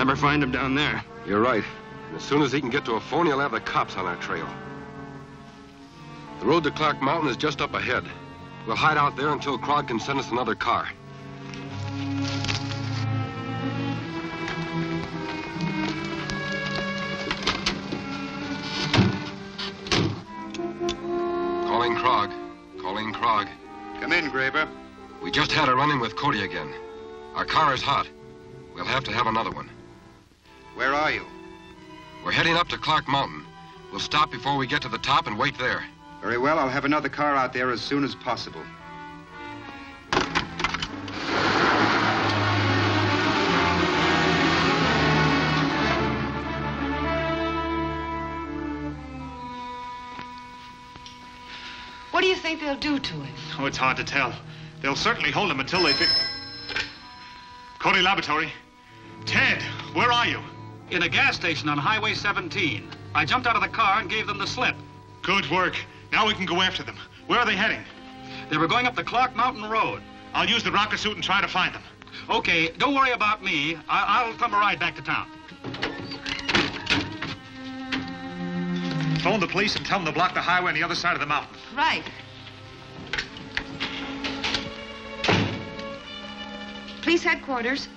Never find him down there. You're right. As soon as he can get to a phone, he'll have the cops on our trail. The road to Clark Mountain is just up ahead. We'll hide out there until Krog can send us another car. Calling Krog. Calling Krog. Come in, Graber. We just had a run-in with Cody again. Our car is hot. We'll have to have another one. Where are you? We're heading up to Clark Mountain. We'll stop before we get to the top and wait there. Very well, I'll have another car out there as soon as possible. What do you think they'll do to him? Oh, it's hard to tell. They'll certainly hold him until they fix. Cody Laboratory. Ted, where are you? In a gas station on Highway 17. I jumped out of the car and gave them the slip. Good work. Now we can go after them. Where are they heading? They were going up the Clark Mountain Road. I'll use the rocket suit and try to find them. Okay, don't worry about me. I- I'll come a ride back to town. Phone the police and tell them to block the highway on the other side of the mountain. Right. Police headquarters.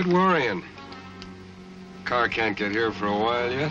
Quit worrying. Car can't get here for a while yet.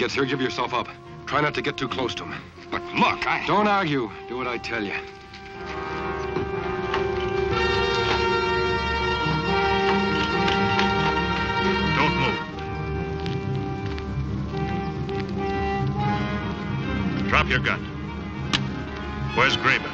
Gets here, give yourself up. Try not to get too close to him. But look, I... Don't argue. Do what I tell you. Don't move. Drop your gun. Where's Graber?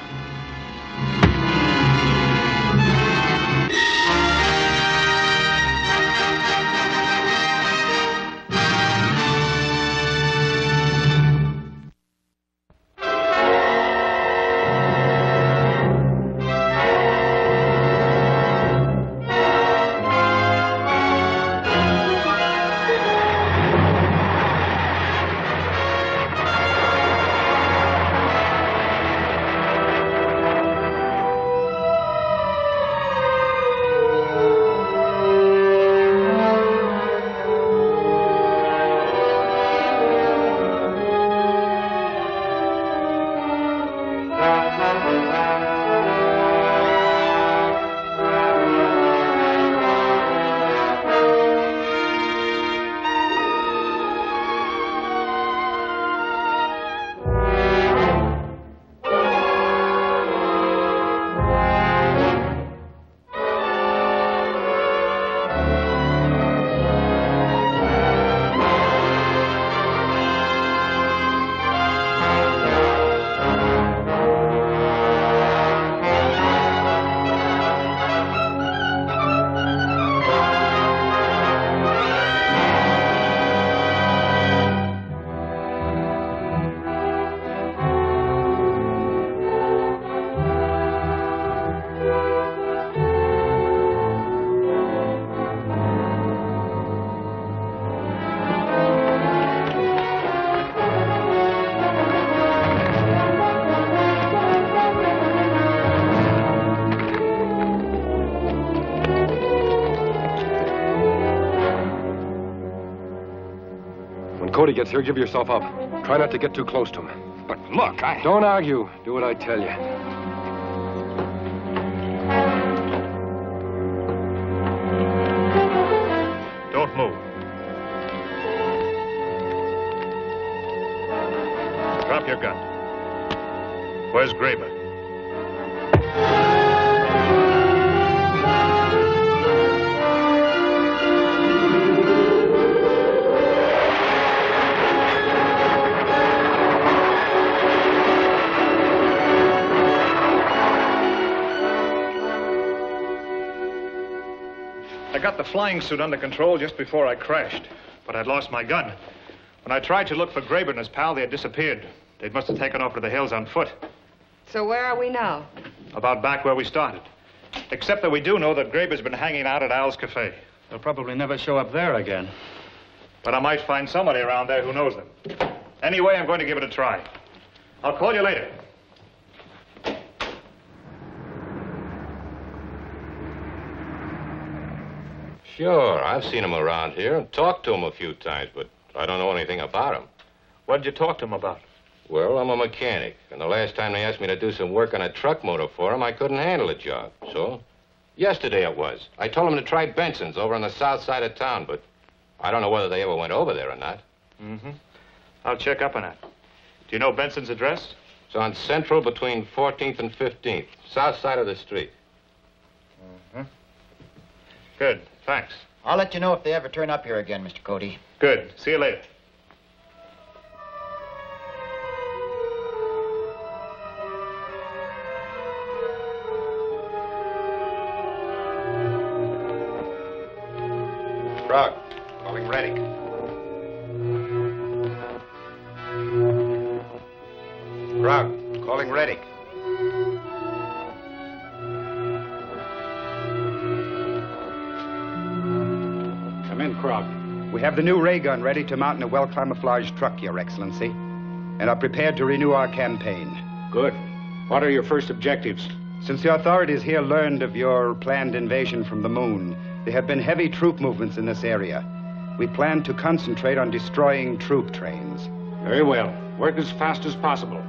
Gets here, give yourself up. Try not to get too close to him. But look, I... Don't argue. Do what I tell you. Don't move. Drop your gun. Where's Graber? Flying suit under control just before I crashed, but I'd lost my gun. When I tried to look for Graber and his pal, they had disappeared. They must have taken off to the hills on foot, So where are we now? about back where we started. Except that we do know that Graber's been hanging out at Al's Cafe. They'll probably never show up there again. But I might find somebody around there who knows them. Anyway, I'm going to give it a try. I'll call you later. Sure, I've seen him around here and talked to him a few times, but I don't know anything about him. What did you talk to him about? Well, I'm a mechanic, and the last time they asked me to do some work on a truck motor for him, I couldn't handle the job. So, yesterday it was. I told them to try Benson's over on the south side of town, but I don't know whether they ever went over there or not. Mm-hmm. I'll check up on that. Do you know Benson's address? It's on Central between 14th and 15th, south side of the street. Mm-hmm. Good, thanks. I'll let you know if they ever turn up here again, Mr. Cody. Good. See you later. Have the new ray gun ready to mount in a well camouflaged truck, Your Excellency, and are prepared to renew our campaign. Good. What are your first objectives? Since the authorities here learned of your planned invasion from the moon, there have been heavy troop movements in this area. We plan to concentrate on destroying troop trains. Very well. Work as fast as possible.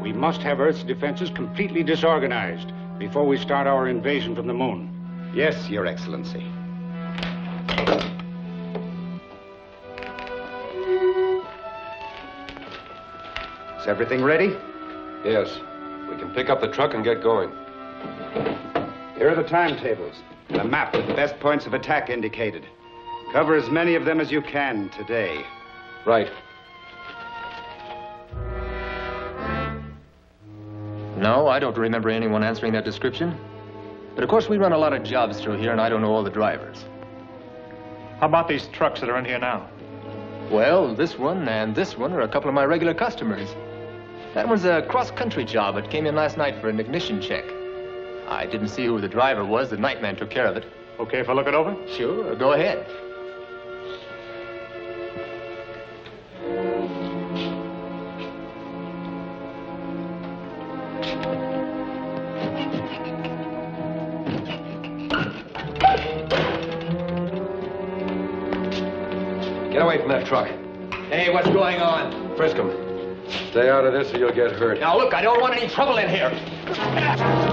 We must have Earth's defenses completely disorganized before we start our invasion from the moon. Yes, Your Excellency. Is everything ready? Yes. We can pick up the truck and get going. Here are the timetables. and A map with the best points of attack indicated. Cover as many of them as you can today. Right. No, I don't remember anyone answering that description. But of course, we run a lot of jobs through here, and I don't know all the drivers. How about these trucks that are in here now? Well, this one and this one are a couple of my regular customers. That was a cross-country job. It came in last night for an ignition check. I didn't see who the driver was. The nightman took care of it. Okay if I look it over? Sure, go ahead. Get away from that truck. Hey, what's going on? Frisk him. Stay out of this or you'll get hurt. Now, look, I don't want any trouble in here.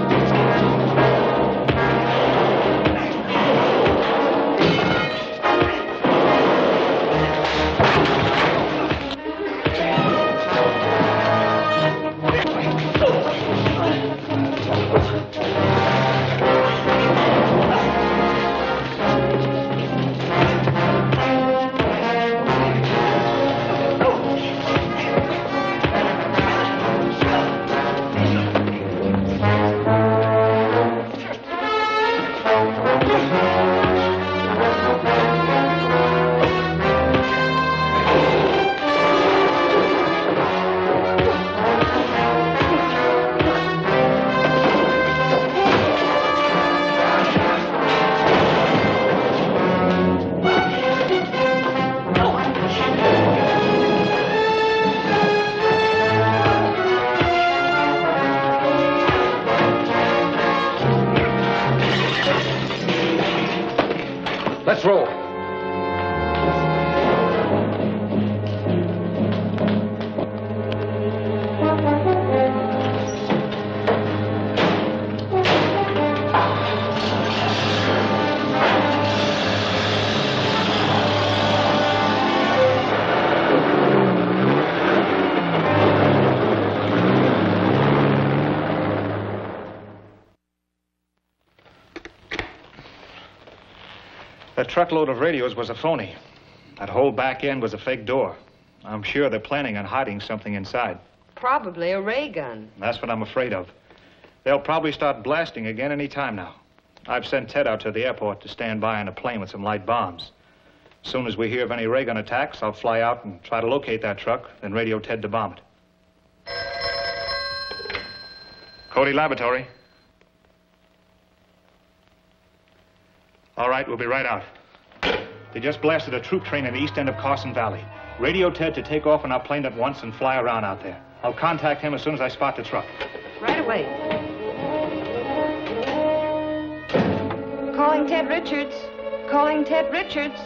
Truckload of radios was a phony. That whole back end was a fake door. I'm sure they're planning on hiding something inside. Probably a ray gun. That's what I'm afraid of. They'll probably start blasting again any time now. I've sent Ted out to the airport to stand by on a plane with some light bombs. As soon as we hear of any ray gun attacks, I'll fly out and try to locate that truck, then radio Ted to bomb it. Cody Laboratory. All right, we'll be right out. They just blasted a troop train in the east end of Carson Valley. Radio Ted to take off in our plane at once and fly around out there. I'll contact him as soon as I spot the truck. Right away. Calling Ted Richards. Calling Ted Richards.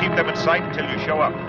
Keep them in sight until you show up.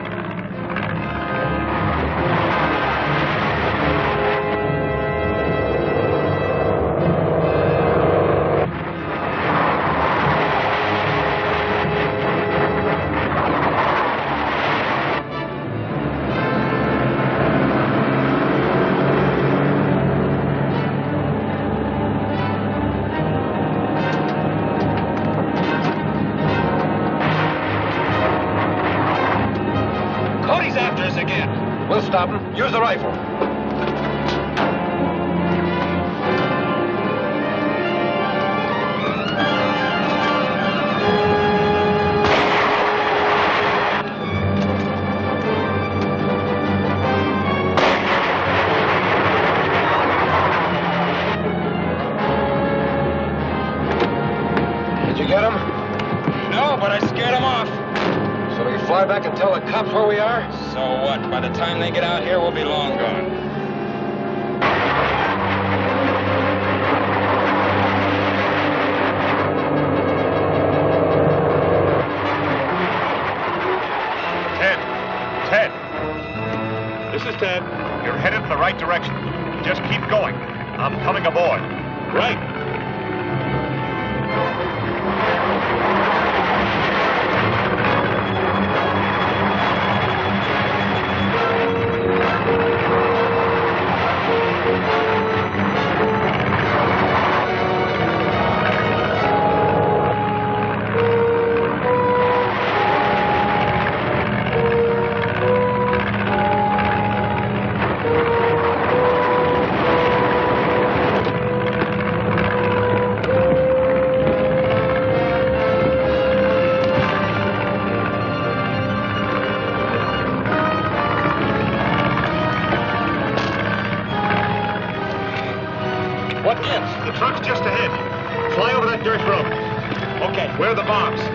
Okay.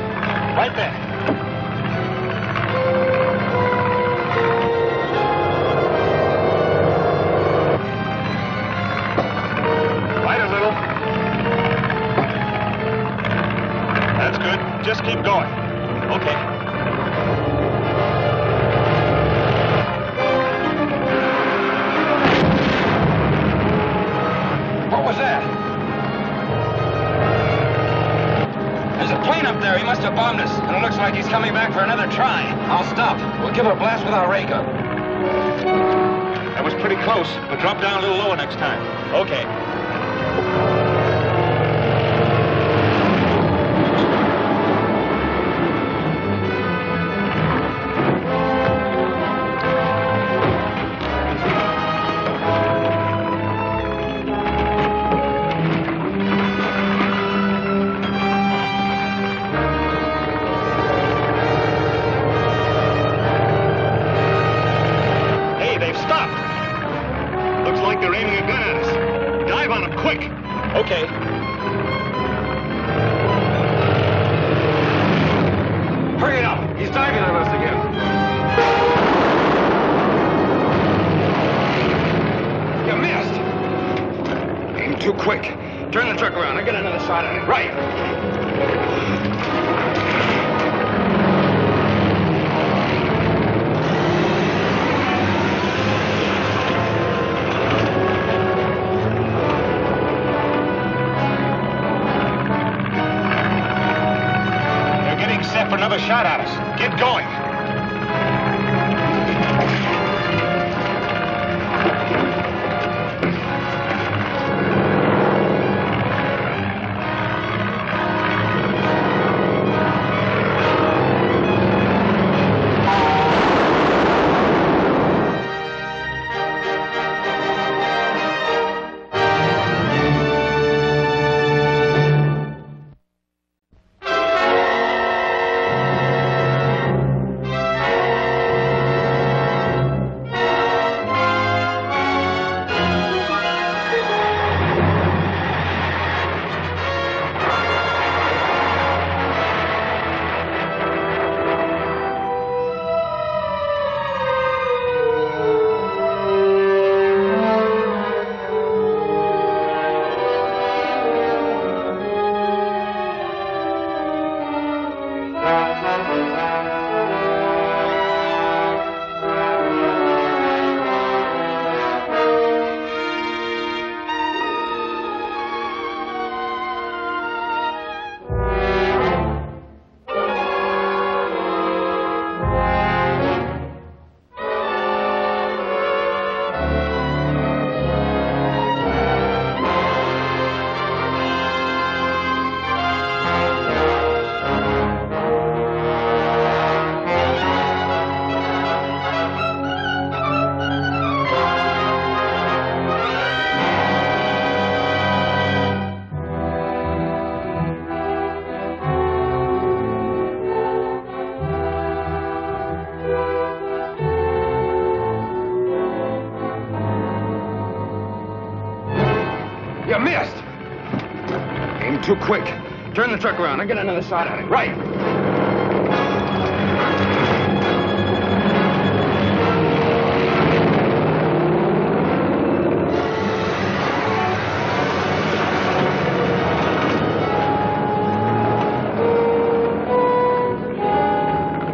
Truck around. I get another shot at it. Right.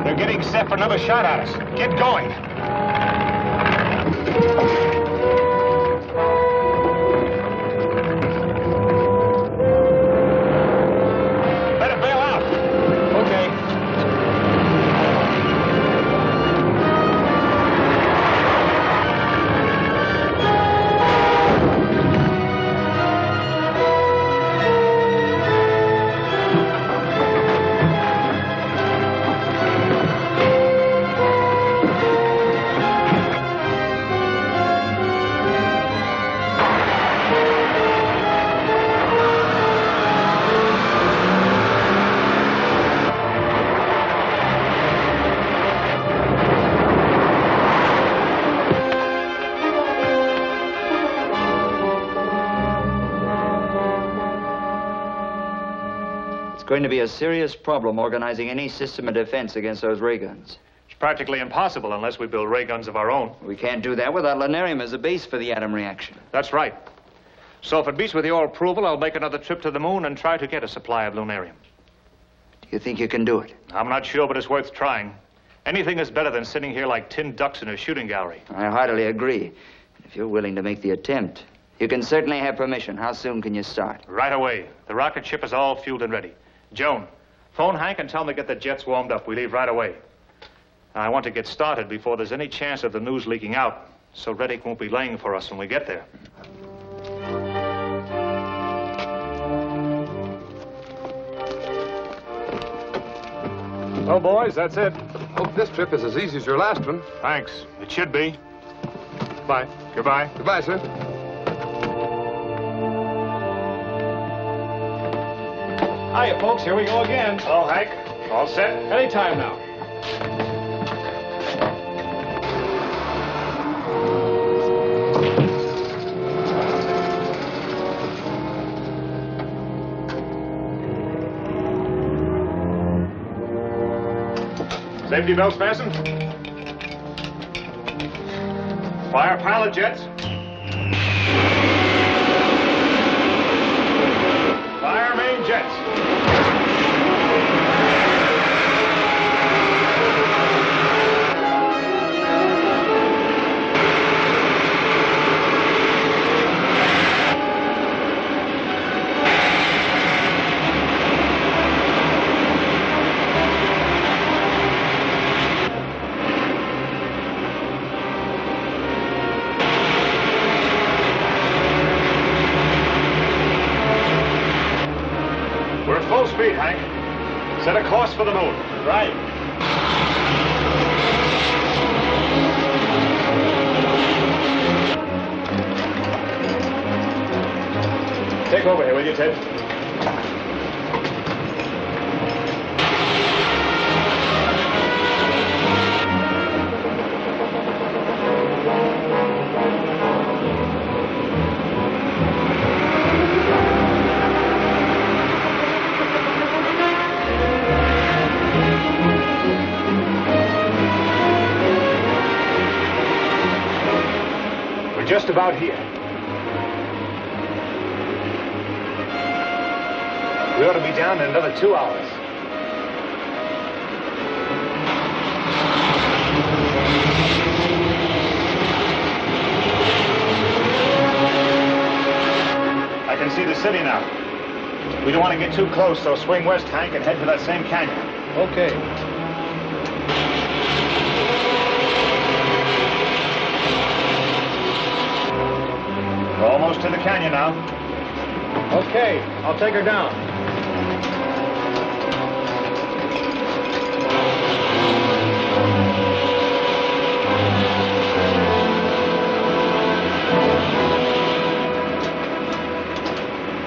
They're getting set for another shot at us. Get going. Going to be a serious problem organizing any system of defense against those ray guns. It's practically impossible unless we build ray guns of our own. We can't do that without lunarium as a base for the atom reaction. That's right. So if it beats with your approval, I'll make another trip to the moon and try to get a supply of lunarium. Do you think you can do it? I'm not sure, but it's worth trying. Anything is better than sitting here like tin ducks in a shooting gallery. I heartily agree. If you're willing to make the attempt, you can certainly have permission. How soon can you start? Right away. The rocket ship is all fueled and ready. Joan, phone Hank and tell him to get the jets warmed up. We leave right away. I want to get started before there's any chance of the news leaking out, so Retik won't be laying for us when we get there. Well, boys, that's it. Hope this trip is as easy as your last one. Thanks. It should be. Bye. Goodbye. Goodbye, sir. Hiya, folks. Here we go again. Hello, Hank. All set? Anytime now. Safety belts fastened? Fire pilot jets. Fire main jets. For the moon. Right. Take over here, will you, Ted? We don't want to get too close, so swing west, Hank, and head for that same canyon. Okay. We're almost to the canyon now. Okay, I'll take her down.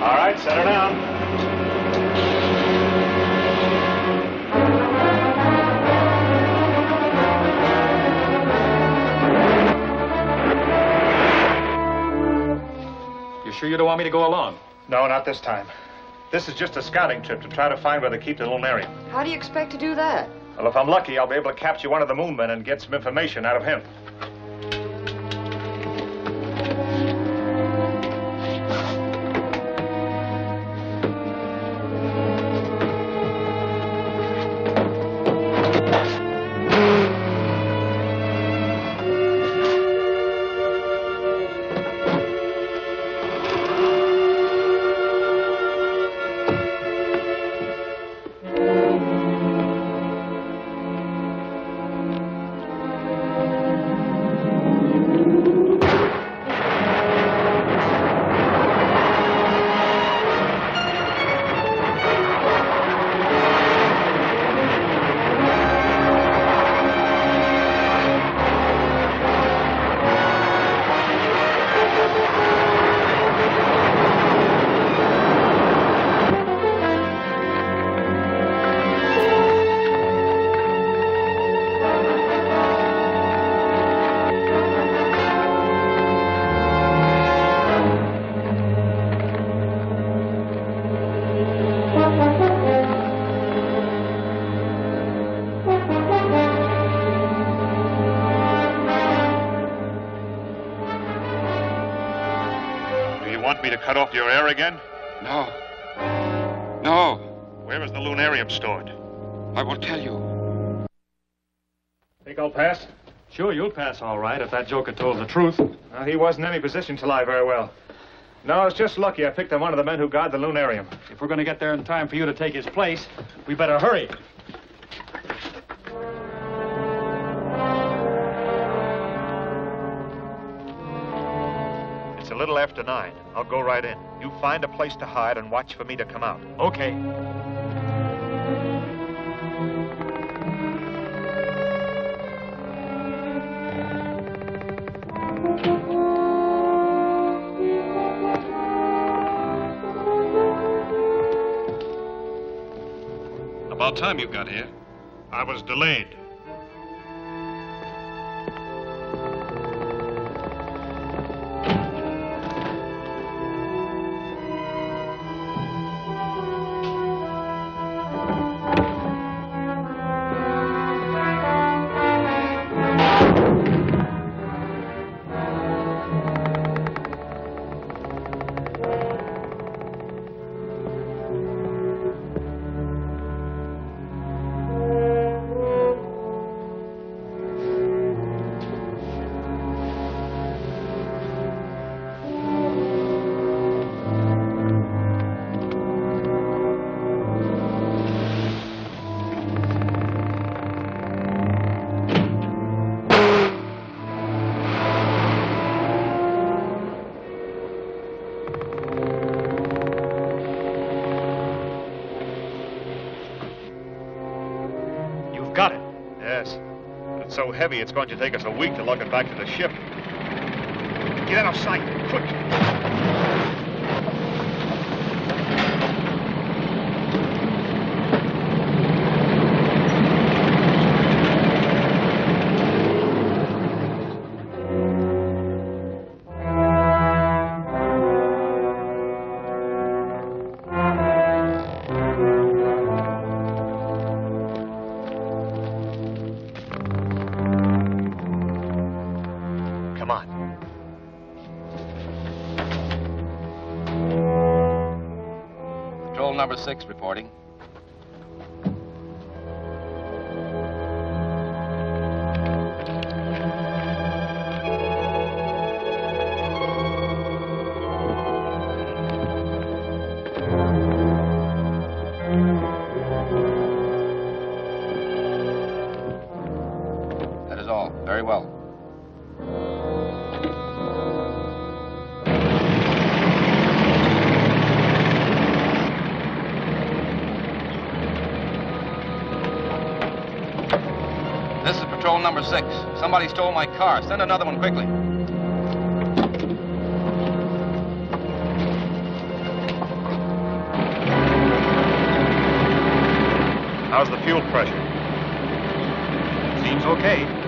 All right, set her down. You don't want me to go along? No, not this time. This is just a scouting trip to try to find where they keep the lunarium. How do you expect to do that? Well, if I'm lucky, I'll be able to capture one of the moon men and get some information out of him. To cut off your air again? No. No. Where is the lunarium stored? I will tell you. Think I'll pass? Sure, you'll pass all right if that joker told the truth. Well, he wasn't in any position to lie very well. No, I was just lucky I picked on one of the men who guard the lunarium. If we're going to get there in time for you to take his place, we better hurry. Little after nine. I'll go right in. You find a place to hide and watch for me to come out. Okay. About time you got here. I was delayed. Heavy, it's going to take us a week to lug it back to the ship. Get out of sight, quick! 6 reporting. Somebody stole my car. Send another one quickly. How's the fuel pressure? Seems okay.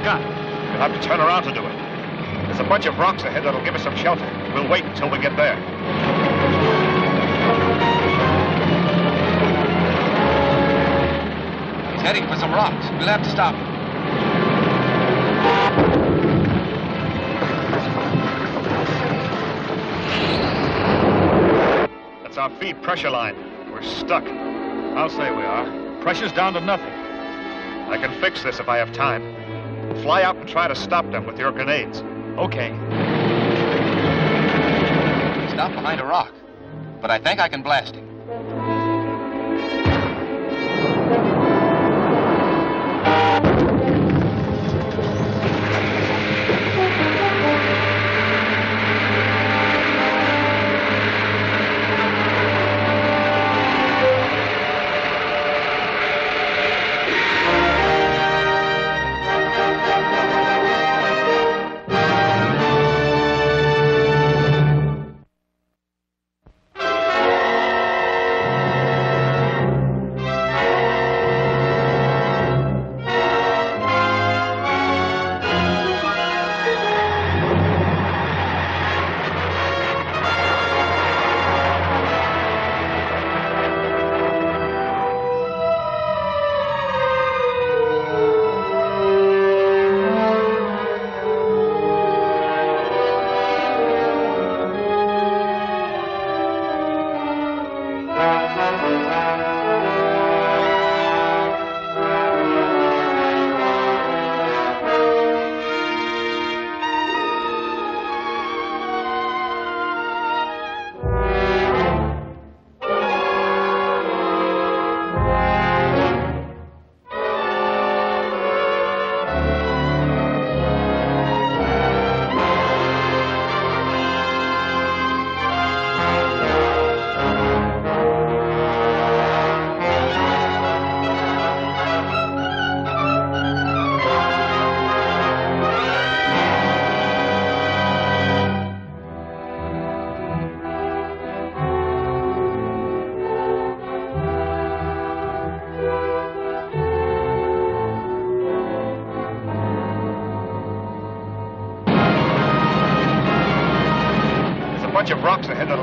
We better use our gun. We'll have to turn around to do it. There's a bunch of rocks ahead that'll give us some shelter. We'll wait until we get there. He's heading for some rocks. We'll have to stop him. That's our feed pressure line. We're stuck. I'll say we are. Pressure's down to nothing. I can fix this if I have time. Fly out and try to stop them with your grenades. Okay. Stop behind a rock. But I think I can blast him.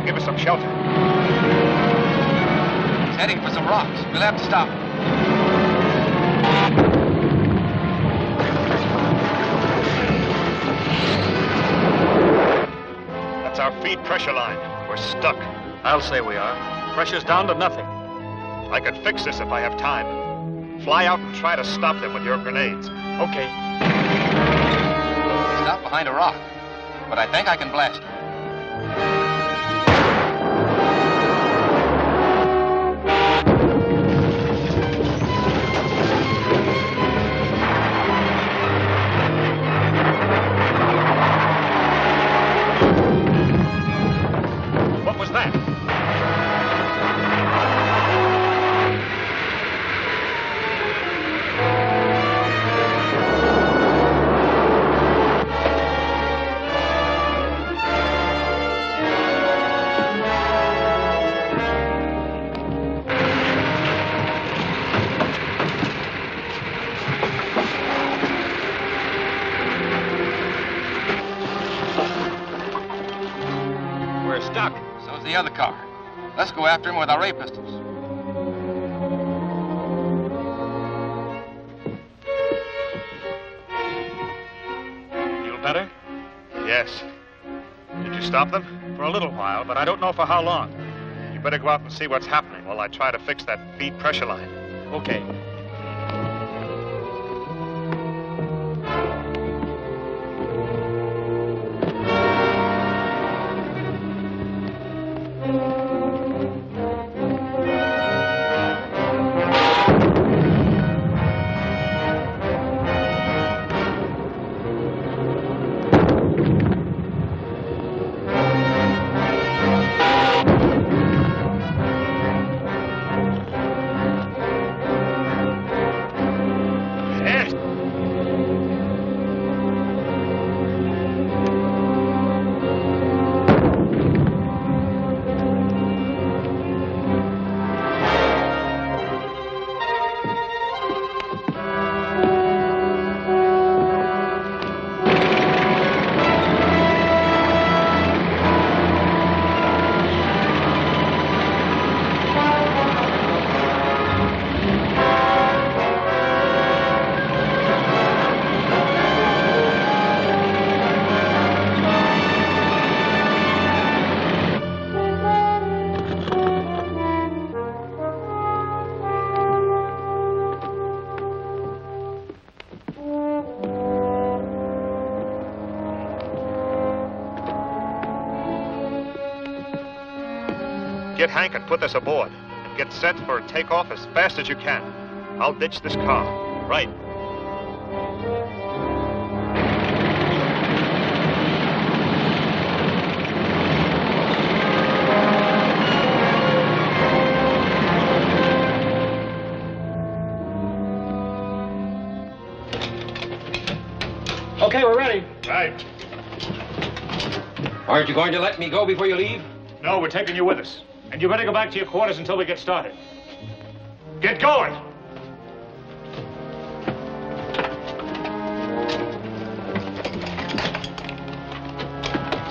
Give us some shelter. He's heading for some rocks. We'll have to stop him. That's our feed pressure line. We're stuck. I'll say we are. Pressure's down to nothing. I could fix this if I have time. Fly out and try to stop them with your grenades. Okay. Stop behind a rock. But I think I can blast him. Him with our ray pistols. Feel better? Yes. Did you stop them? For a little while, but I don't know for how long. You better go out and see what's happening while I try to fix that feed pressure line. Okay. Get Hank and put this aboard. And get set for a takeoff as fast as you can. I'll ditch this car. Right. Okay, we're ready. Right. Aren't you going to let me go before you leave? No, we're taking you with us. And you better go back to your quarters until we get started. Get going!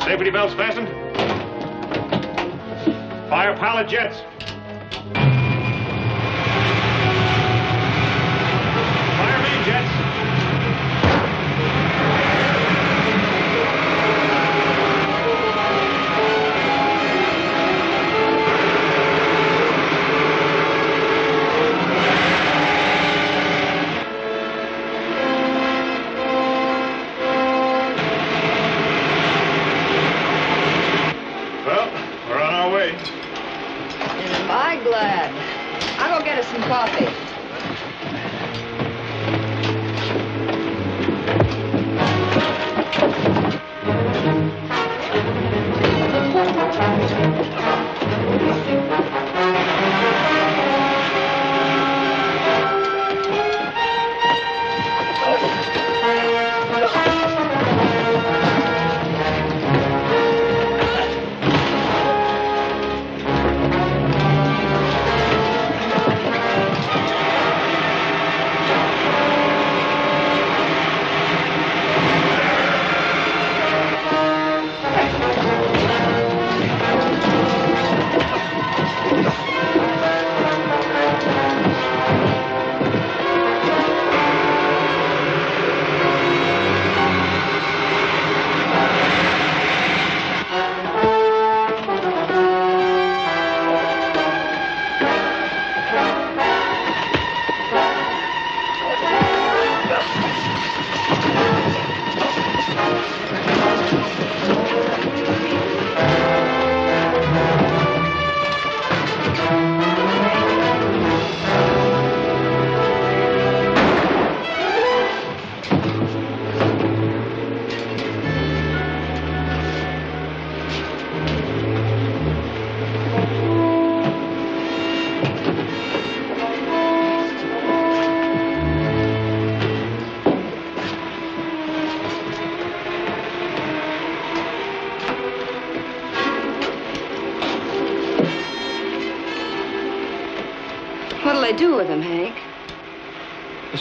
Safety belts fastened? Fire pilot jets.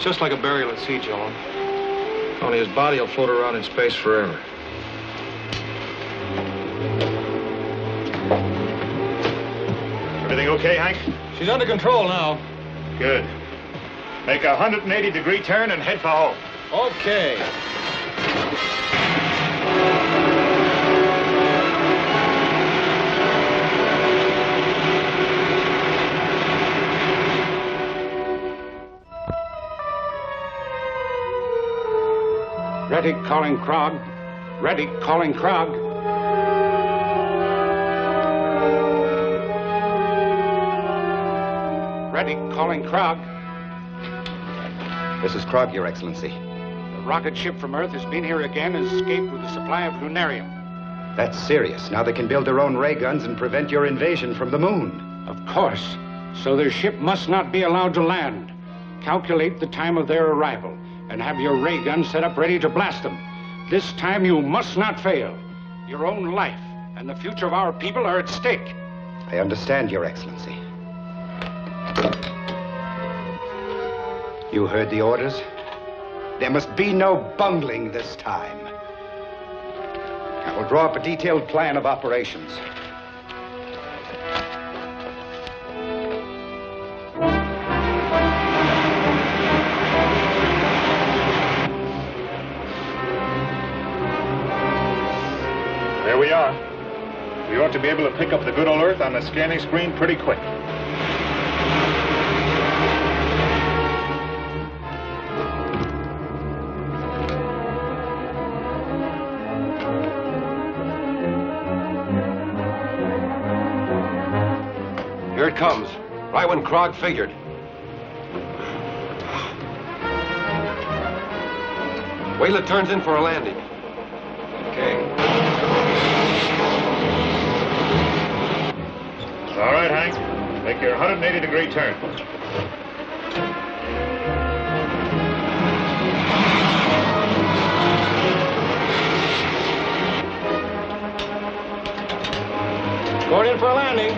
Just like a burial at sea, Joan. Only his body will float around in space forever. Everything okay, Hank? She's under control now. Good. Make a 180 degree turn and head for home. Okay. Retik calling Krog. Retik calling Krog. Retik calling Krog. This is Krog, Your Excellency. The rocket ship from Earth has been here again and escaped with a supply of lunarium. That's serious. Now they can build their own ray guns and prevent your invasion from the moon. Of course. So their ship must not be allowed to land. Calculate the time of their arrival and have your ray gun set up ready to blast them. This time you must not fail. Your own life and the future of our people are at stake. I understand, Your Excellency. You heard the orders? There must be no bungling this time. I will draw up a detailed plan of operations. To be able to pick up the good old Earth on the scanning screen pretty quick. Here it comes. Right when Krog figured. Wait till it turns in for a landing. Okay. All right, Hank. Make your 180 degree turn. Going in for a landing.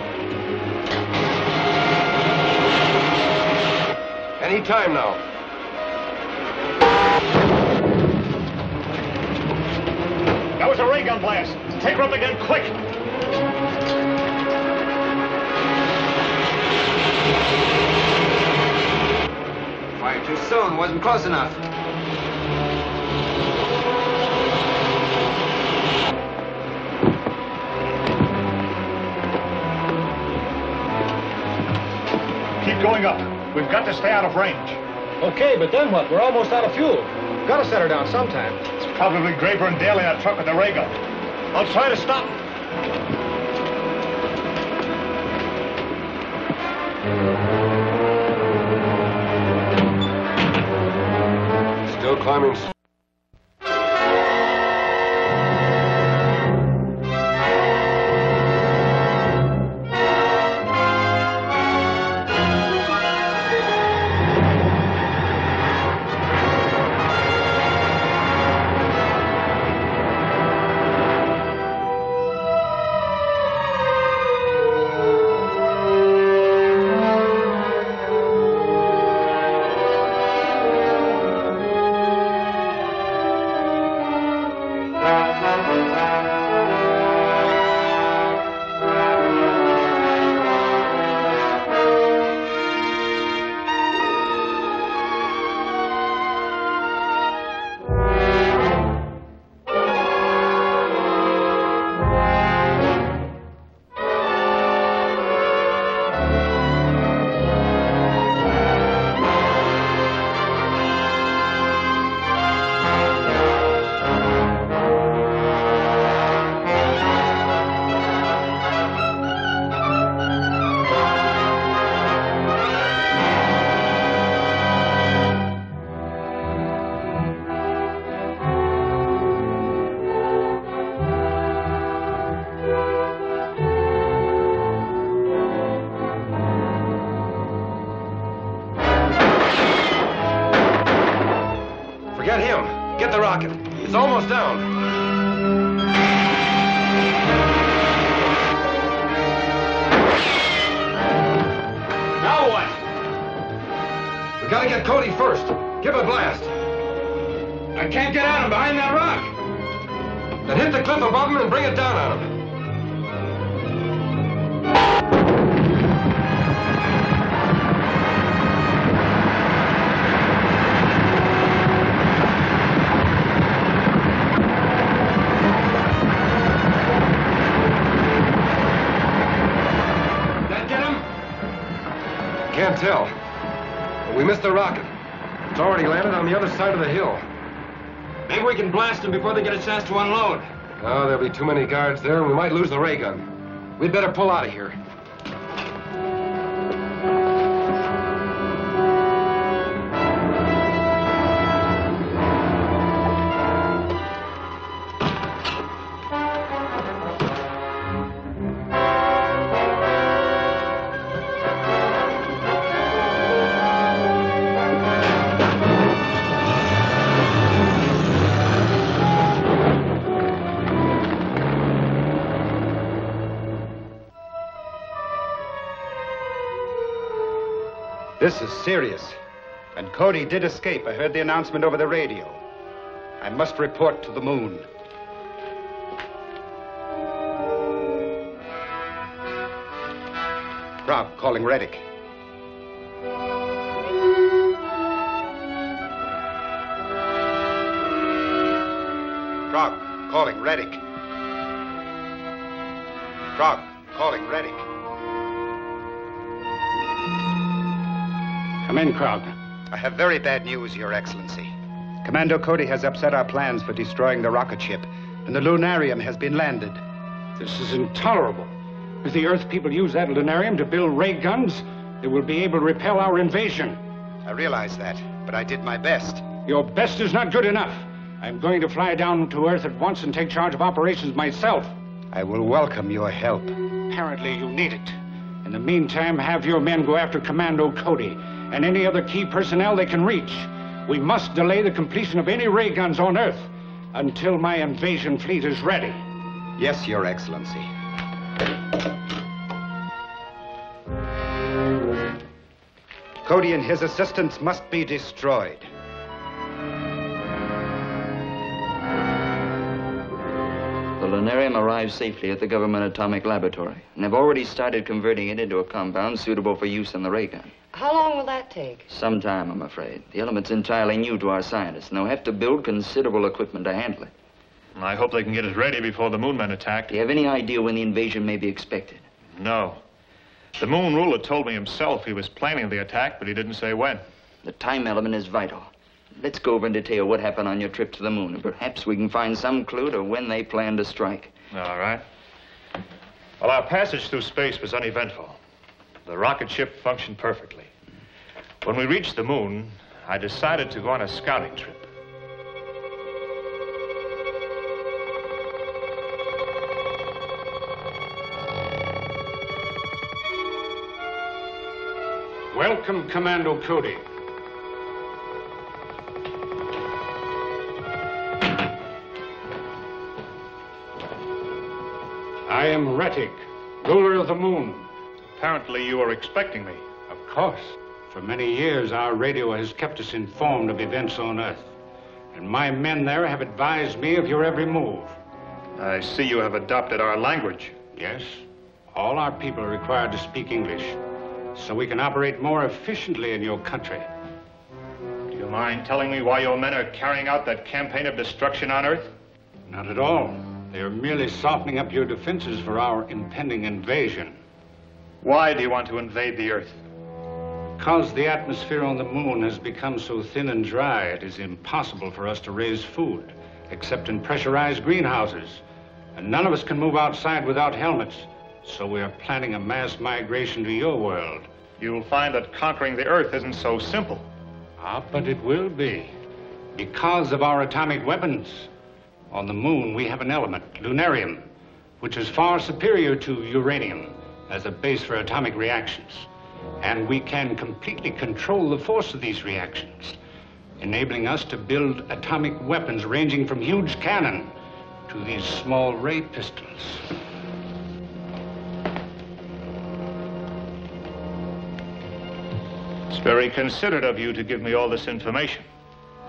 Any time now. That was a ray gun blast. Take her up again, quick. Soon. Wasn't close enough. Keep going up. We've got to stay out of range. Okay, but then what? We're almost out of fuel. Gotta set her down sometime. It's probably Graber and Daly in that truck with the ray gun. I'll try to stop. Still climbing. Chance to unload. Oh, there'll be too many guards there, and we might lose the ray gun. We'd better pull out of here. This is serious. And Cody did escape. I heard the announcement over the radio. I must report to the moon. Krog, calling Retik. Krog, calling Retik. Krog, calling Retik. Come in, Krog. I have very bad news, Your Excellency. Commando Cody has upset our plans for destroying the rocket ship, and the lunarium has been landed. This is intolerable. If the Earth people use that lunarium to build ray guns, they will be able to repel our invasion. I realize that, but I did my best. Your best is not good enough. I'm going to fly down to Earth at once and take charge of operations myself. I will welcome your help. Apparently, you need it. In the meantime, have your men go after Commando Cody and any other key personnel they can reach. We must delay the completion of any ray guns on Earth until my invasion fleet is ready. Yes, Your Excellency. Cody and his assistants must be destroyed. The lunarium arrived safely at the government atomic laboratory, and they've already started converting it into a compound suitable for use in the ray gun. How long will that take? Some time, I'm afraid. The element's entirely new to our scientists, and they'll have to build considerable equipment to handle it. I hope they can get it ready before the moon men attack. Do you have any idea when the invasion may be expected? No. The moon ruler told me himself he was planning the attack, but he didn't say when. The time element is vital. Let's go over in detail what happened on your trip to the moon, and perhaps we can find some clue to when they plan to strike. All right. Well, our passage through space was uneventful. The rocket ship functioned perfectly. When we reached the moon, I decided to go on a scouting trip. Welcome, Commando Cody. I am Retik, ruler of the moon. Apparently, you were expecting me. Of course. For many years, our radio has kept us informed of events on Earth. And my men there have advised me of your every move. I see you have adopted our language. Yes. All our people are required to speak English, so we can operate more efficiently in your country. Do you mind telling me why your men are carrying out that campaign of destruction on Earth? Not at all. They are merely softening up your defenses for our impending invasion. Why do you want to invade the Earth? Because the atmosphere on the moon has become so thin and dry, it is impossible for us to raise food, except in pressurized greenhouses. And none of us can move outside without helmets. So we are planning a mass migration to your world. You'll find that conquering the Earth isn't so simple. Ah, but it will be. Because of our atomic weapons. On the moon, we have an element, lunarium, which is far superior to uranium as a base for atomic reactions. And we can completely control the force of these reactions, enabling us to build atomic weapons ranging from huge cannon to these small ray pistols. It's very considerate of you to give me all this information.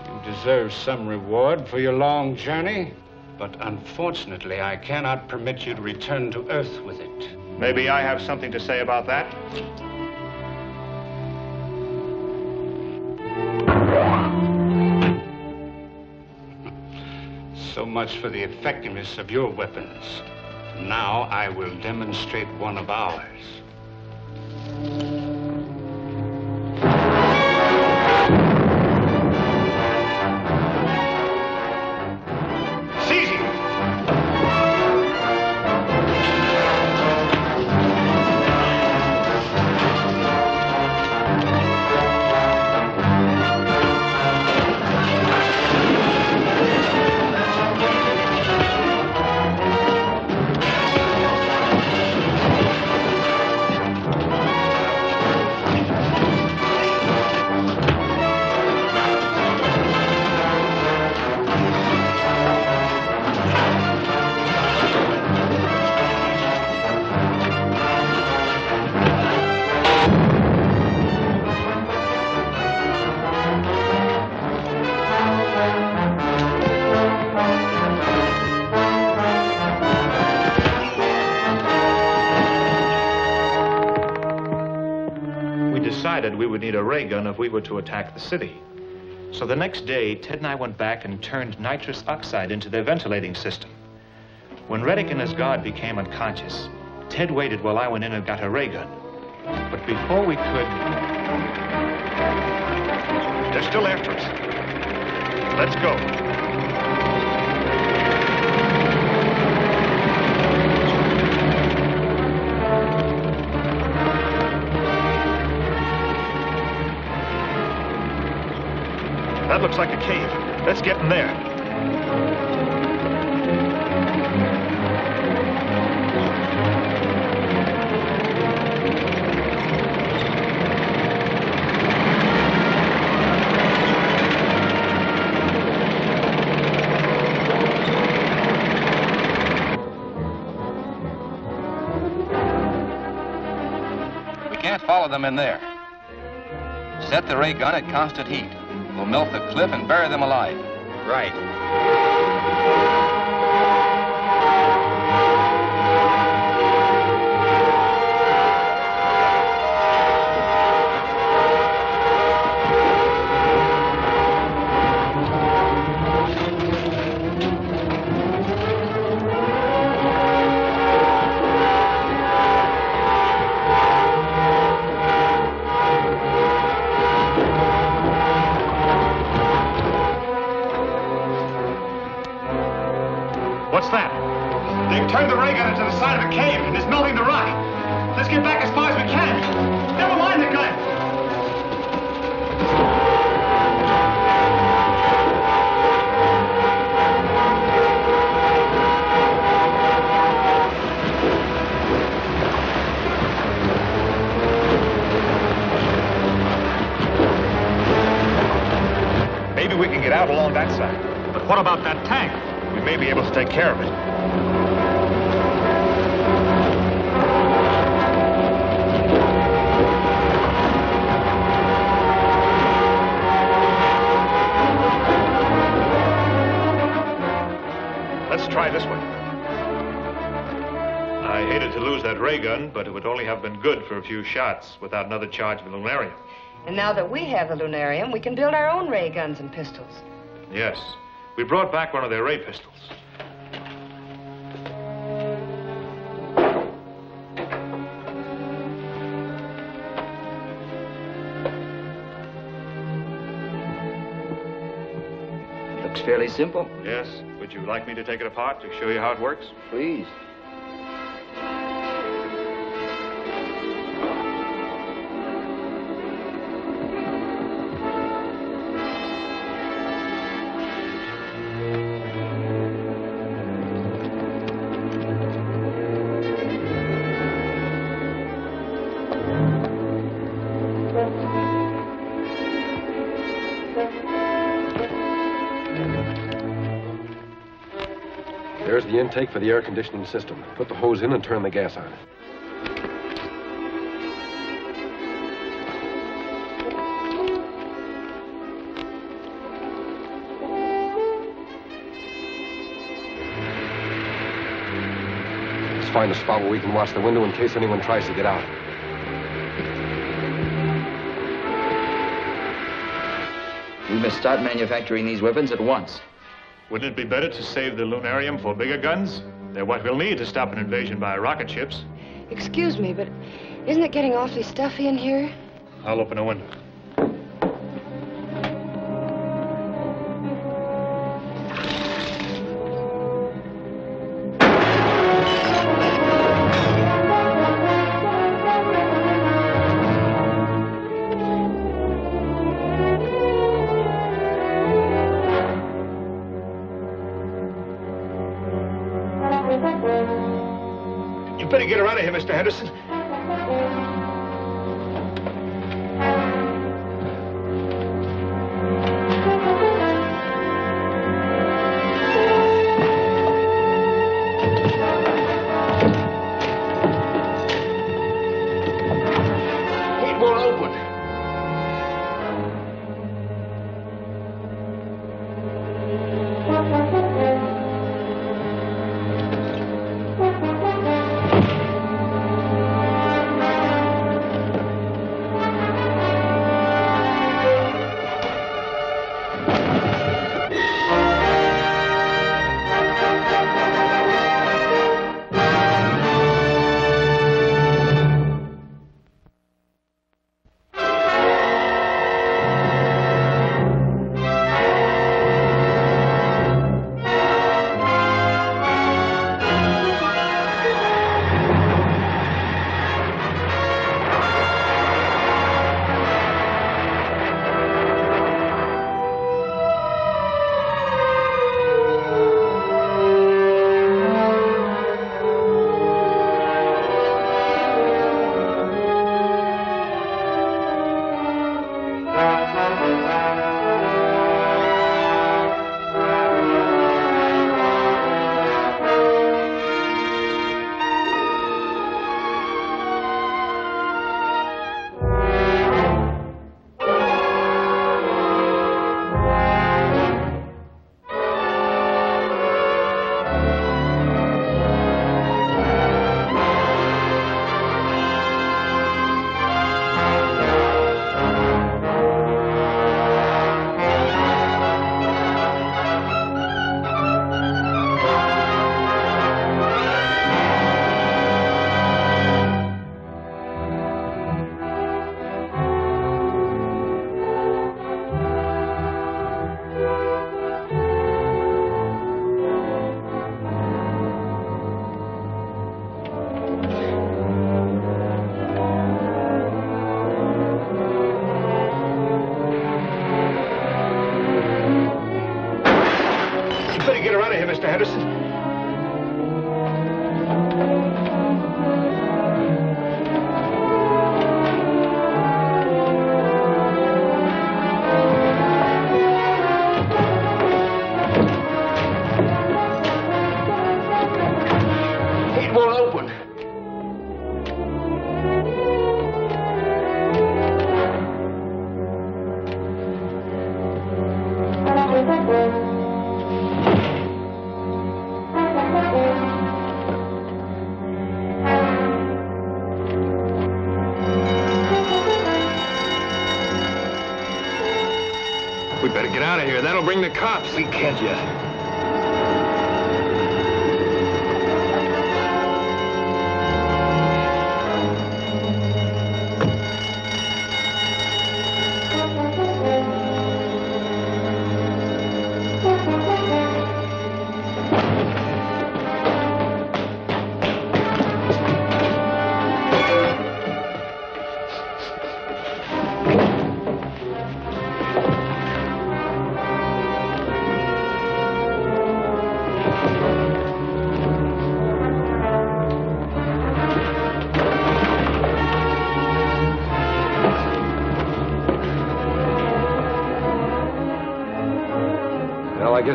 You deserve some reward for your long journey, but unfortunately, I cannot permit you to return to Earth with it. Maybe I have something to say about that. So much for the effectiveness of your weapons. Now I will demonstrate one of ours. Ray gun if we were to attack the city. So the next day, Ted and I went back and turned nitrous oxide into their ventilating system. When Retik and his guard became unconscious, Ted waited while I went in and got a ray gun. But before we could... They're still after us. Let's go. That looks like a cave. Let's get in there. We can't follow them in there. Set the ray gun at constant heat. We'll melt the cliff and bury them alive. Right. For a few shots without another charge of the lunarium. And now that we have the lunarium, we can build our own ray guns and pistols. Yes. We brought back one of their ray pistols. Looks fairly simple. Yes. Would you like me to take it apart to show you how it works? Please. intake for the air conditioning system. Put the hose in and turn the gas on. Let's find a spot where we can watch the window in case anyone tries to get out. We must start manufacturing these weapons at once. Wouldn't it be better to save the lunarium for bigger guns? They're what we'll need to stop an invasion by rocket ships. Excuse me, but isn't it getting awfully stuffy in here? I'll open a window.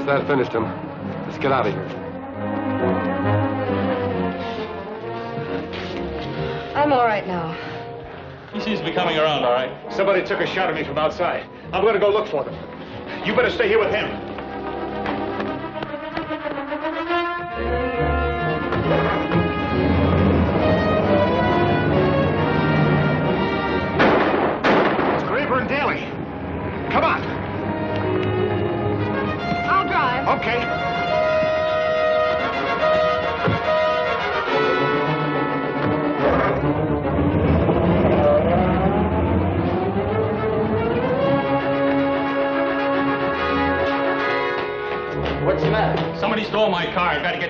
Guess that finished him. Let's get out of here. I'm all right now. He seems to be coming around, all right. Somebody took a shot at me from outside. I'm going to go look for them. You better stay here with him.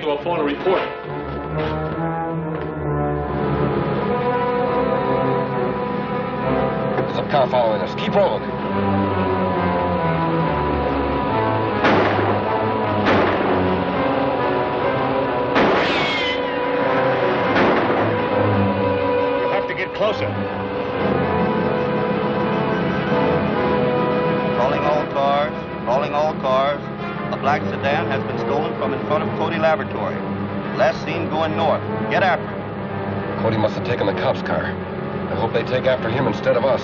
To a phone to report. There's a car following us. Keep rolling. Going north. Get after it. Cody must have taken the cop's car. I hope they take after him instead of us.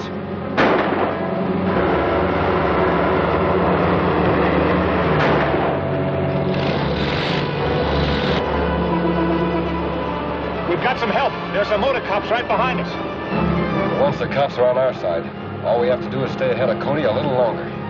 We've got some help. There's some motor cops right behind us. Once the cops are on our side, all we have to do is stay ahead of Cody a little longer.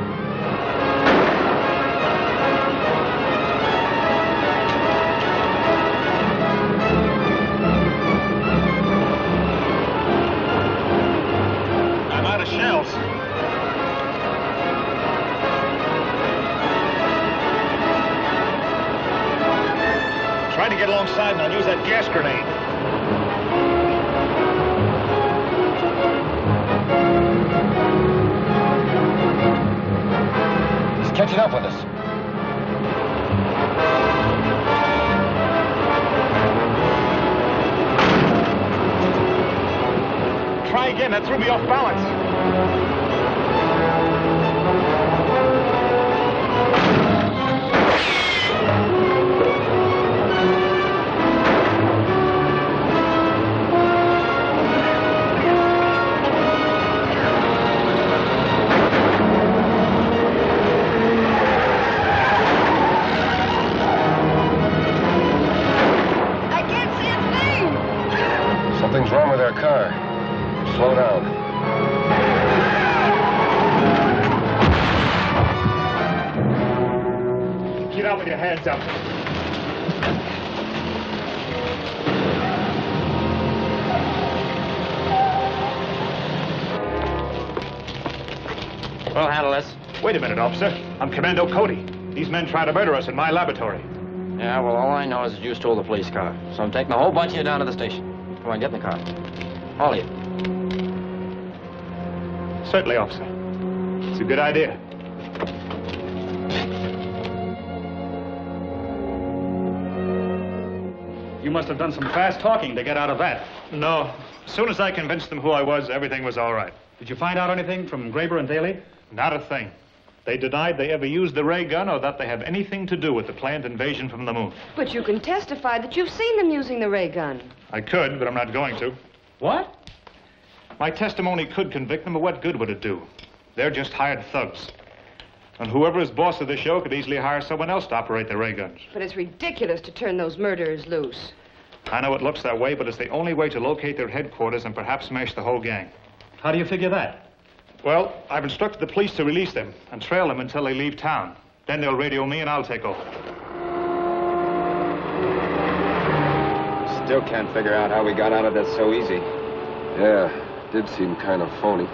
We'll handle this. Wait a minute, officer. I'm Commando Cody. These men tried to murder us in my laboratory. Yeah, well, all I know is that you stole the police car. So I'm taking the whole bunch of you down to the station. Come on, get in the car. All of you. Certainly, officer. It's a good idea. You must have done some fast talking to get out of that. No. As soon as I convinced them who I was, everything was all right. Did you find out anything from Graber and Daly? Not a thing. They denied they ever used the ray gun or that they have anything to do with the planned invasion from the moon. But you can testify that you've seen them using the ray gun. I could, but I'm not going to. What? My testimony could convict them, but what good would it do? They're just hired thugs. And whoever is boss of the show could easily hire someone else to operate the ray guns. But it's ridiculous to turn those murderers loose. I know it looks that way, but it's the only way to locate their headquarters and perhaps smash the whole gang. How do you figure that? Well, I've instructed the police to release them and trail them until they leave town. Then they'll radio me and I'll take over. Still can't figure out how we got out of this so easy. Yeah, did seem kind of phony.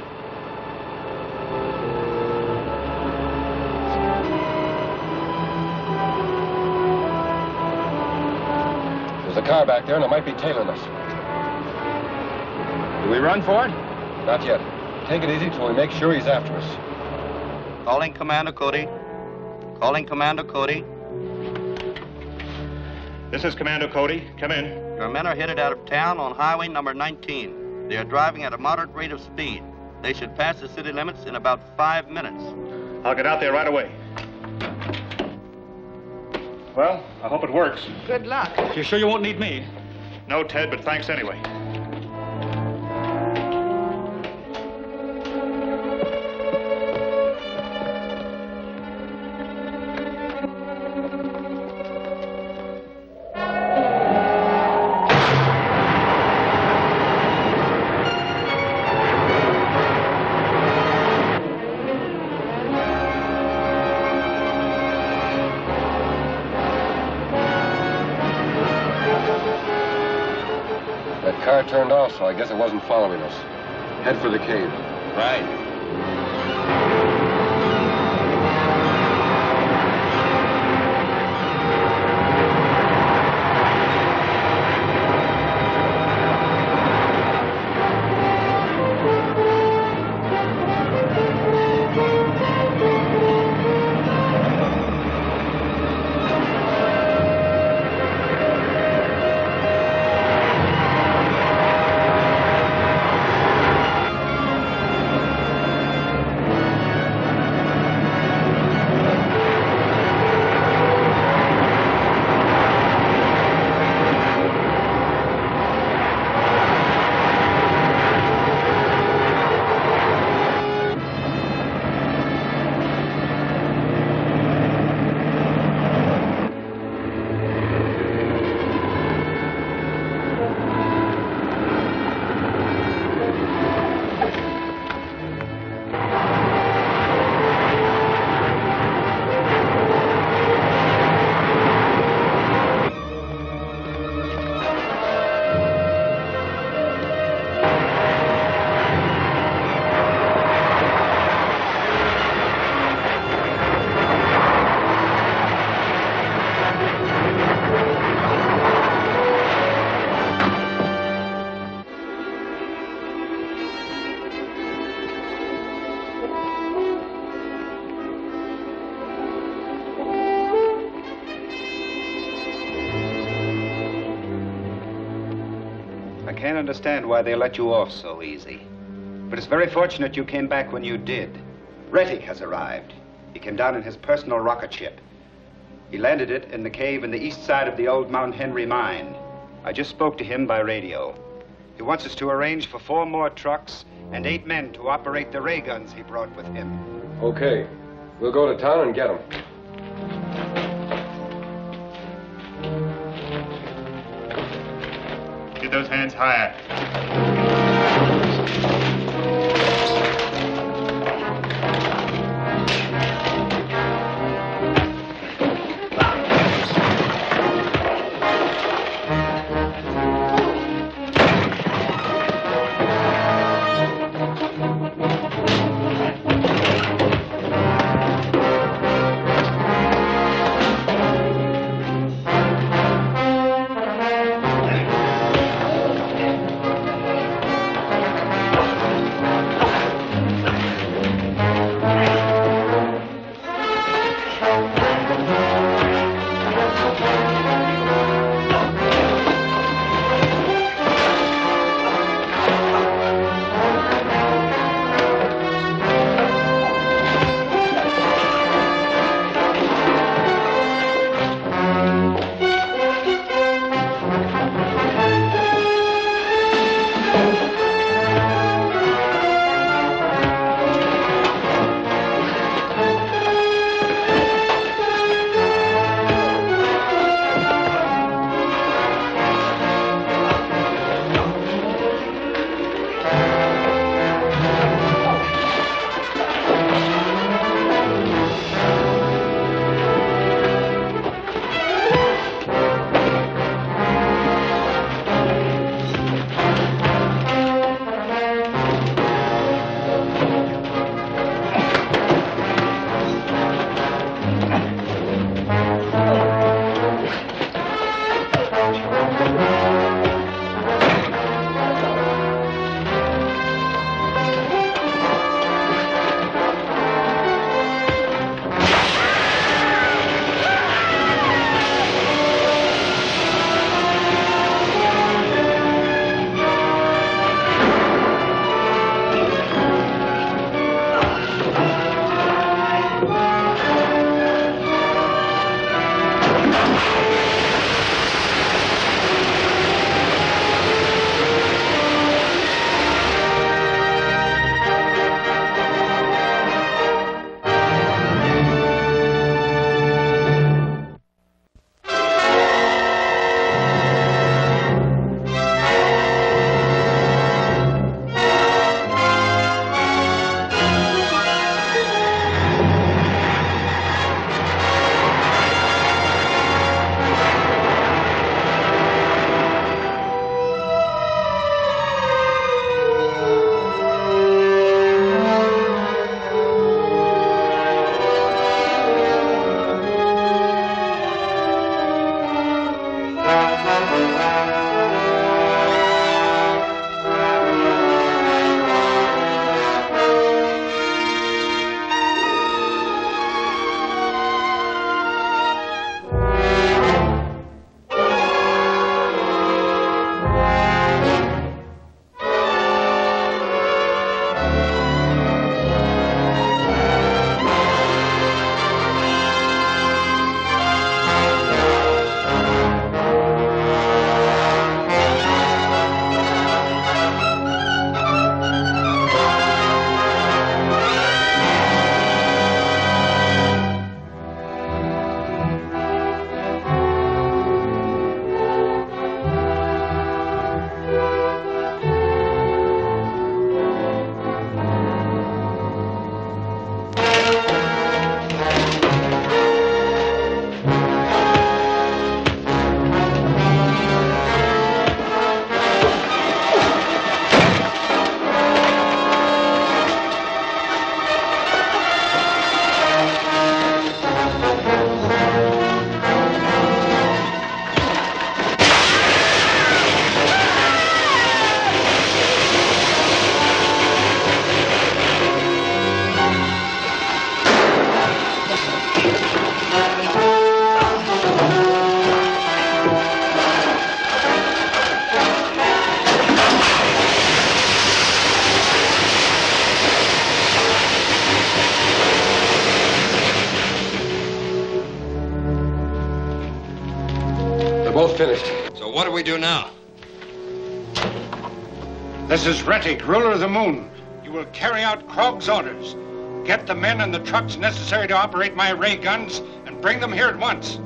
There's a car back there, and it might be tailing us. Do we run for it? Not yet. Take it easy till we make sure he's after us. Calling Commando Cody. Calling Commando Cody. This is Commando Cody. Come in. Your men are headed out of town on highway number 19. They are driving at a moderate rate of speed. They should pass the city limits in about five minutes. I'll get out there right away. Well, I hope it works. Good luck. You sure you won't need me? No, Ted, but thanks anyway. So I guess it wasn't following us. Head for the cave. Right. Understand why they let you off so easy. But it's very fortunate you came back when you did. Retik has arrived. He came down in his personal rocket ship. He landed it in the cave in the east side of the old Mount Henry mine. I just spoke to him by radio. He wants us to arrange for four more trucks and eight men to operate the ray guns he brought with him. Okay. We'll go to town and get them. Get those hands higher. Finished. So what do we do now? This is Retik, ruler of the moon. You will carry out Krog's orders. Get the men and the trucks necessary to operate my ray guns and bring them here at once.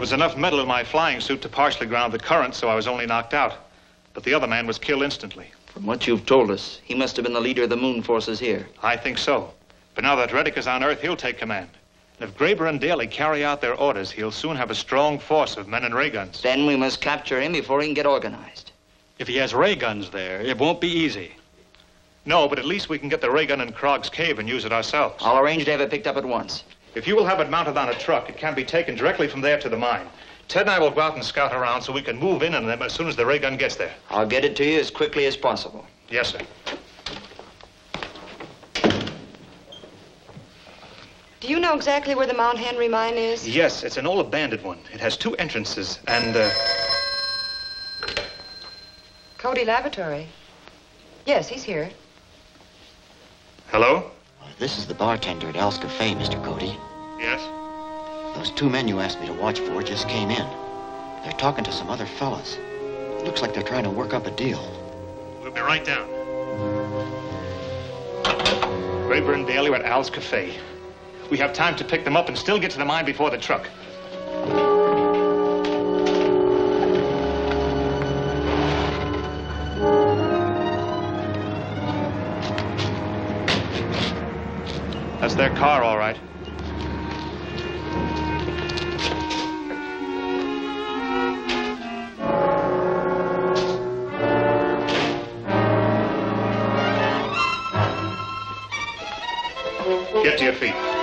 There was enough metal in my flying suit to partially ground the current, so I was only knocked out. But the other man was killed instantly. From what you've told us, he must have been the leader of the moon forces here. I think so. But now that Retik is on Earth, he'll take command. And if Graber and Daly carry out their orders, he'll soon have a strong force of men and ray guns. Then we must capture him before he can get organized. If he has ray guns there, it won't be easy. No, but at least we can get the ray gun in Krog's cave and use it ourselves. I'll arrange to have it picked up at once. If you will have it mounted on a truck, it can be taken directly from there to the mine. Ted and I will go out and scout around so we can move in on them as soon as the ray gun gets there. I'll get it to you as quickly as possible. Yes, sir. Do you know exactly where the Mount Henry mine is? Yes, it's an old abandoned one. It has two entrances and, uh, Cody Laboratory. Yes, he's here. hello? This is the bartender at Al's Cafe, Mr. Cody. Yes? Those two men you asked me to watch for just came in. They're talking to some other fellas. Looks like they're trying to work up a deal. We'll be right down. And Daly at Al's Cafe. We have time to pick them up and still get to the mine before the truck. That's their car, all right. Get to your feet.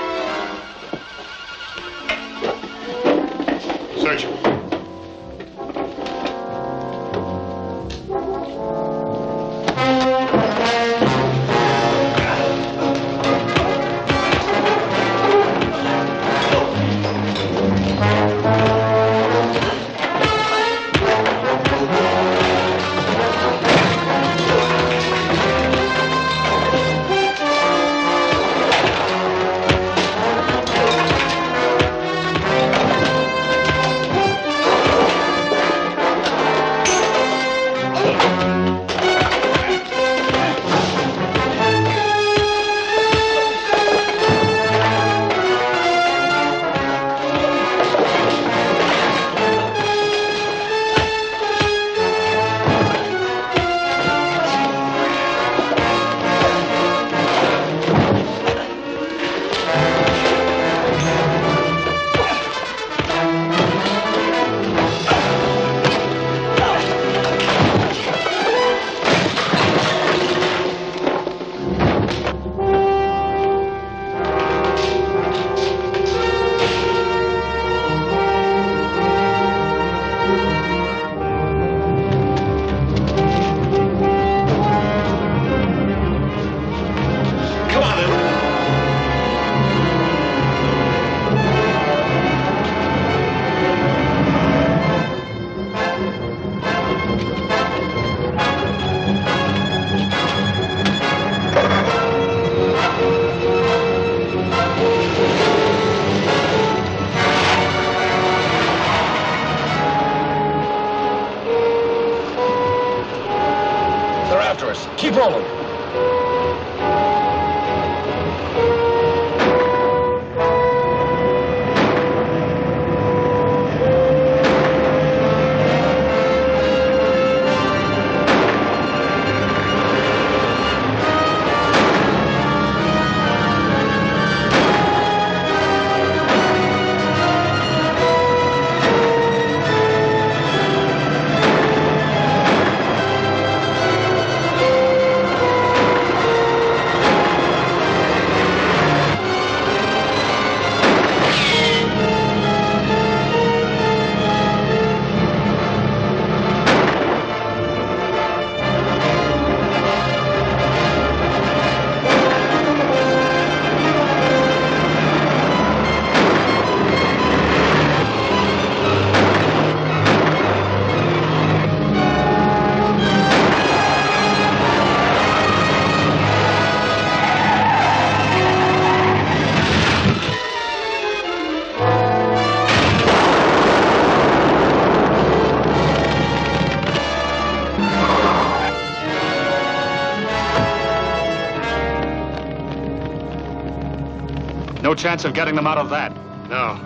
Chance of getting them out of that. No.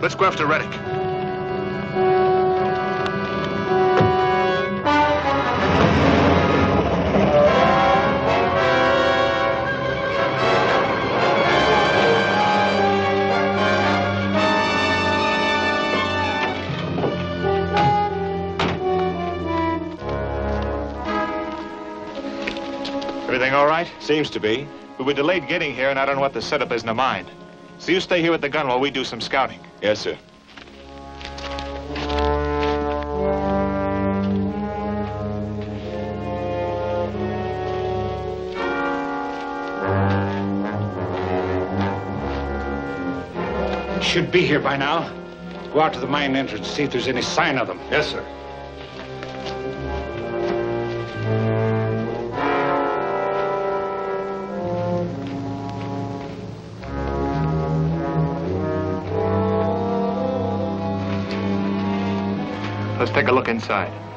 Let's go after Retik. Everything all right? Seems to be. We were delayed getting here, and I don't know what the setup is in the mine. So you stay here with the gun while we do some scouting. Yes, sir. Should be here by now. Go out to the mine entrance, see if there's any sign of them. Yes, sir. Let's take a look inside.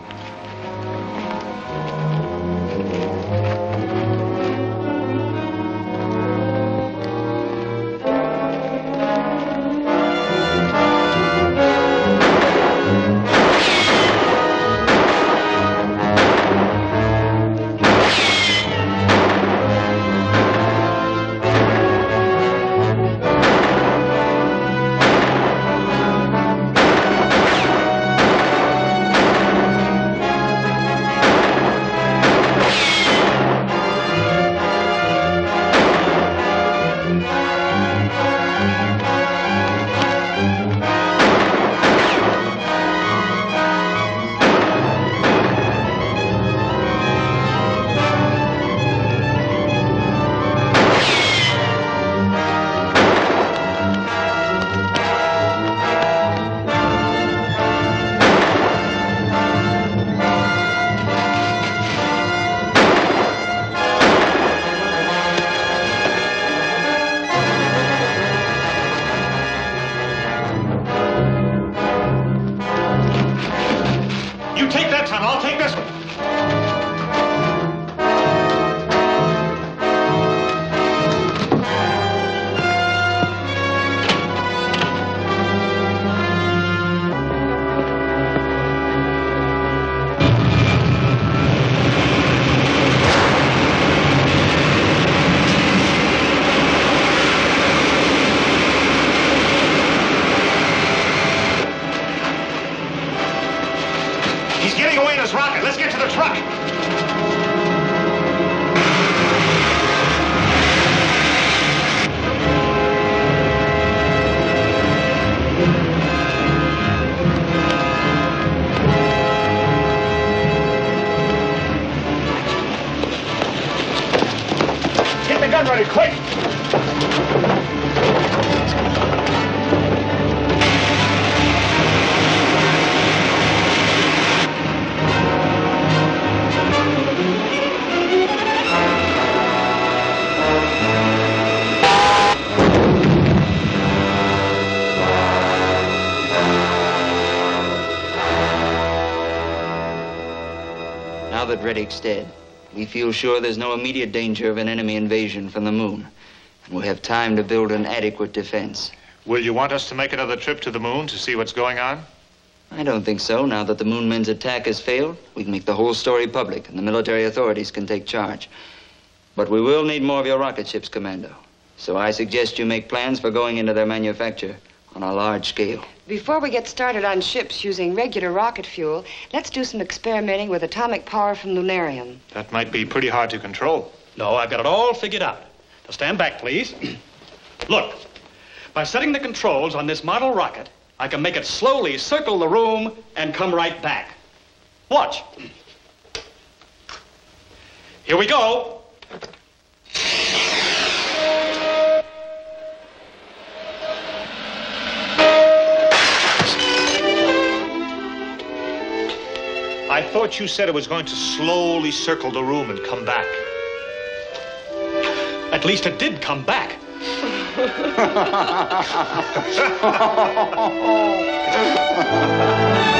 Retik's dead, we feel sure there's no immediate danger of an enemy invasion from the moon. And we'll have time to build an adequate defense. Will you want us to make another trip to the moon to see what's going on? I don't think so. Now that the moon men's attack has failed, we can make the whole story public, and the military authorities can take charge. But we will need more of your rocket ships, Commando. So I suggest you make plans for going into their manufacture on a large scale. Before we get started on ships using regular rocket fuel, let's do some experimenting with atomic power from lunarium. That might be pretty hard to control. No, I've got it all figured out. Now stand back, please. *clears throat* Look, by setting the controls on this model rocket, I can make it slowly circle the room and come right back. Watch. Here we go. Thought you said it was going to slowly circle the room and come back. At least it did come back. *laughs*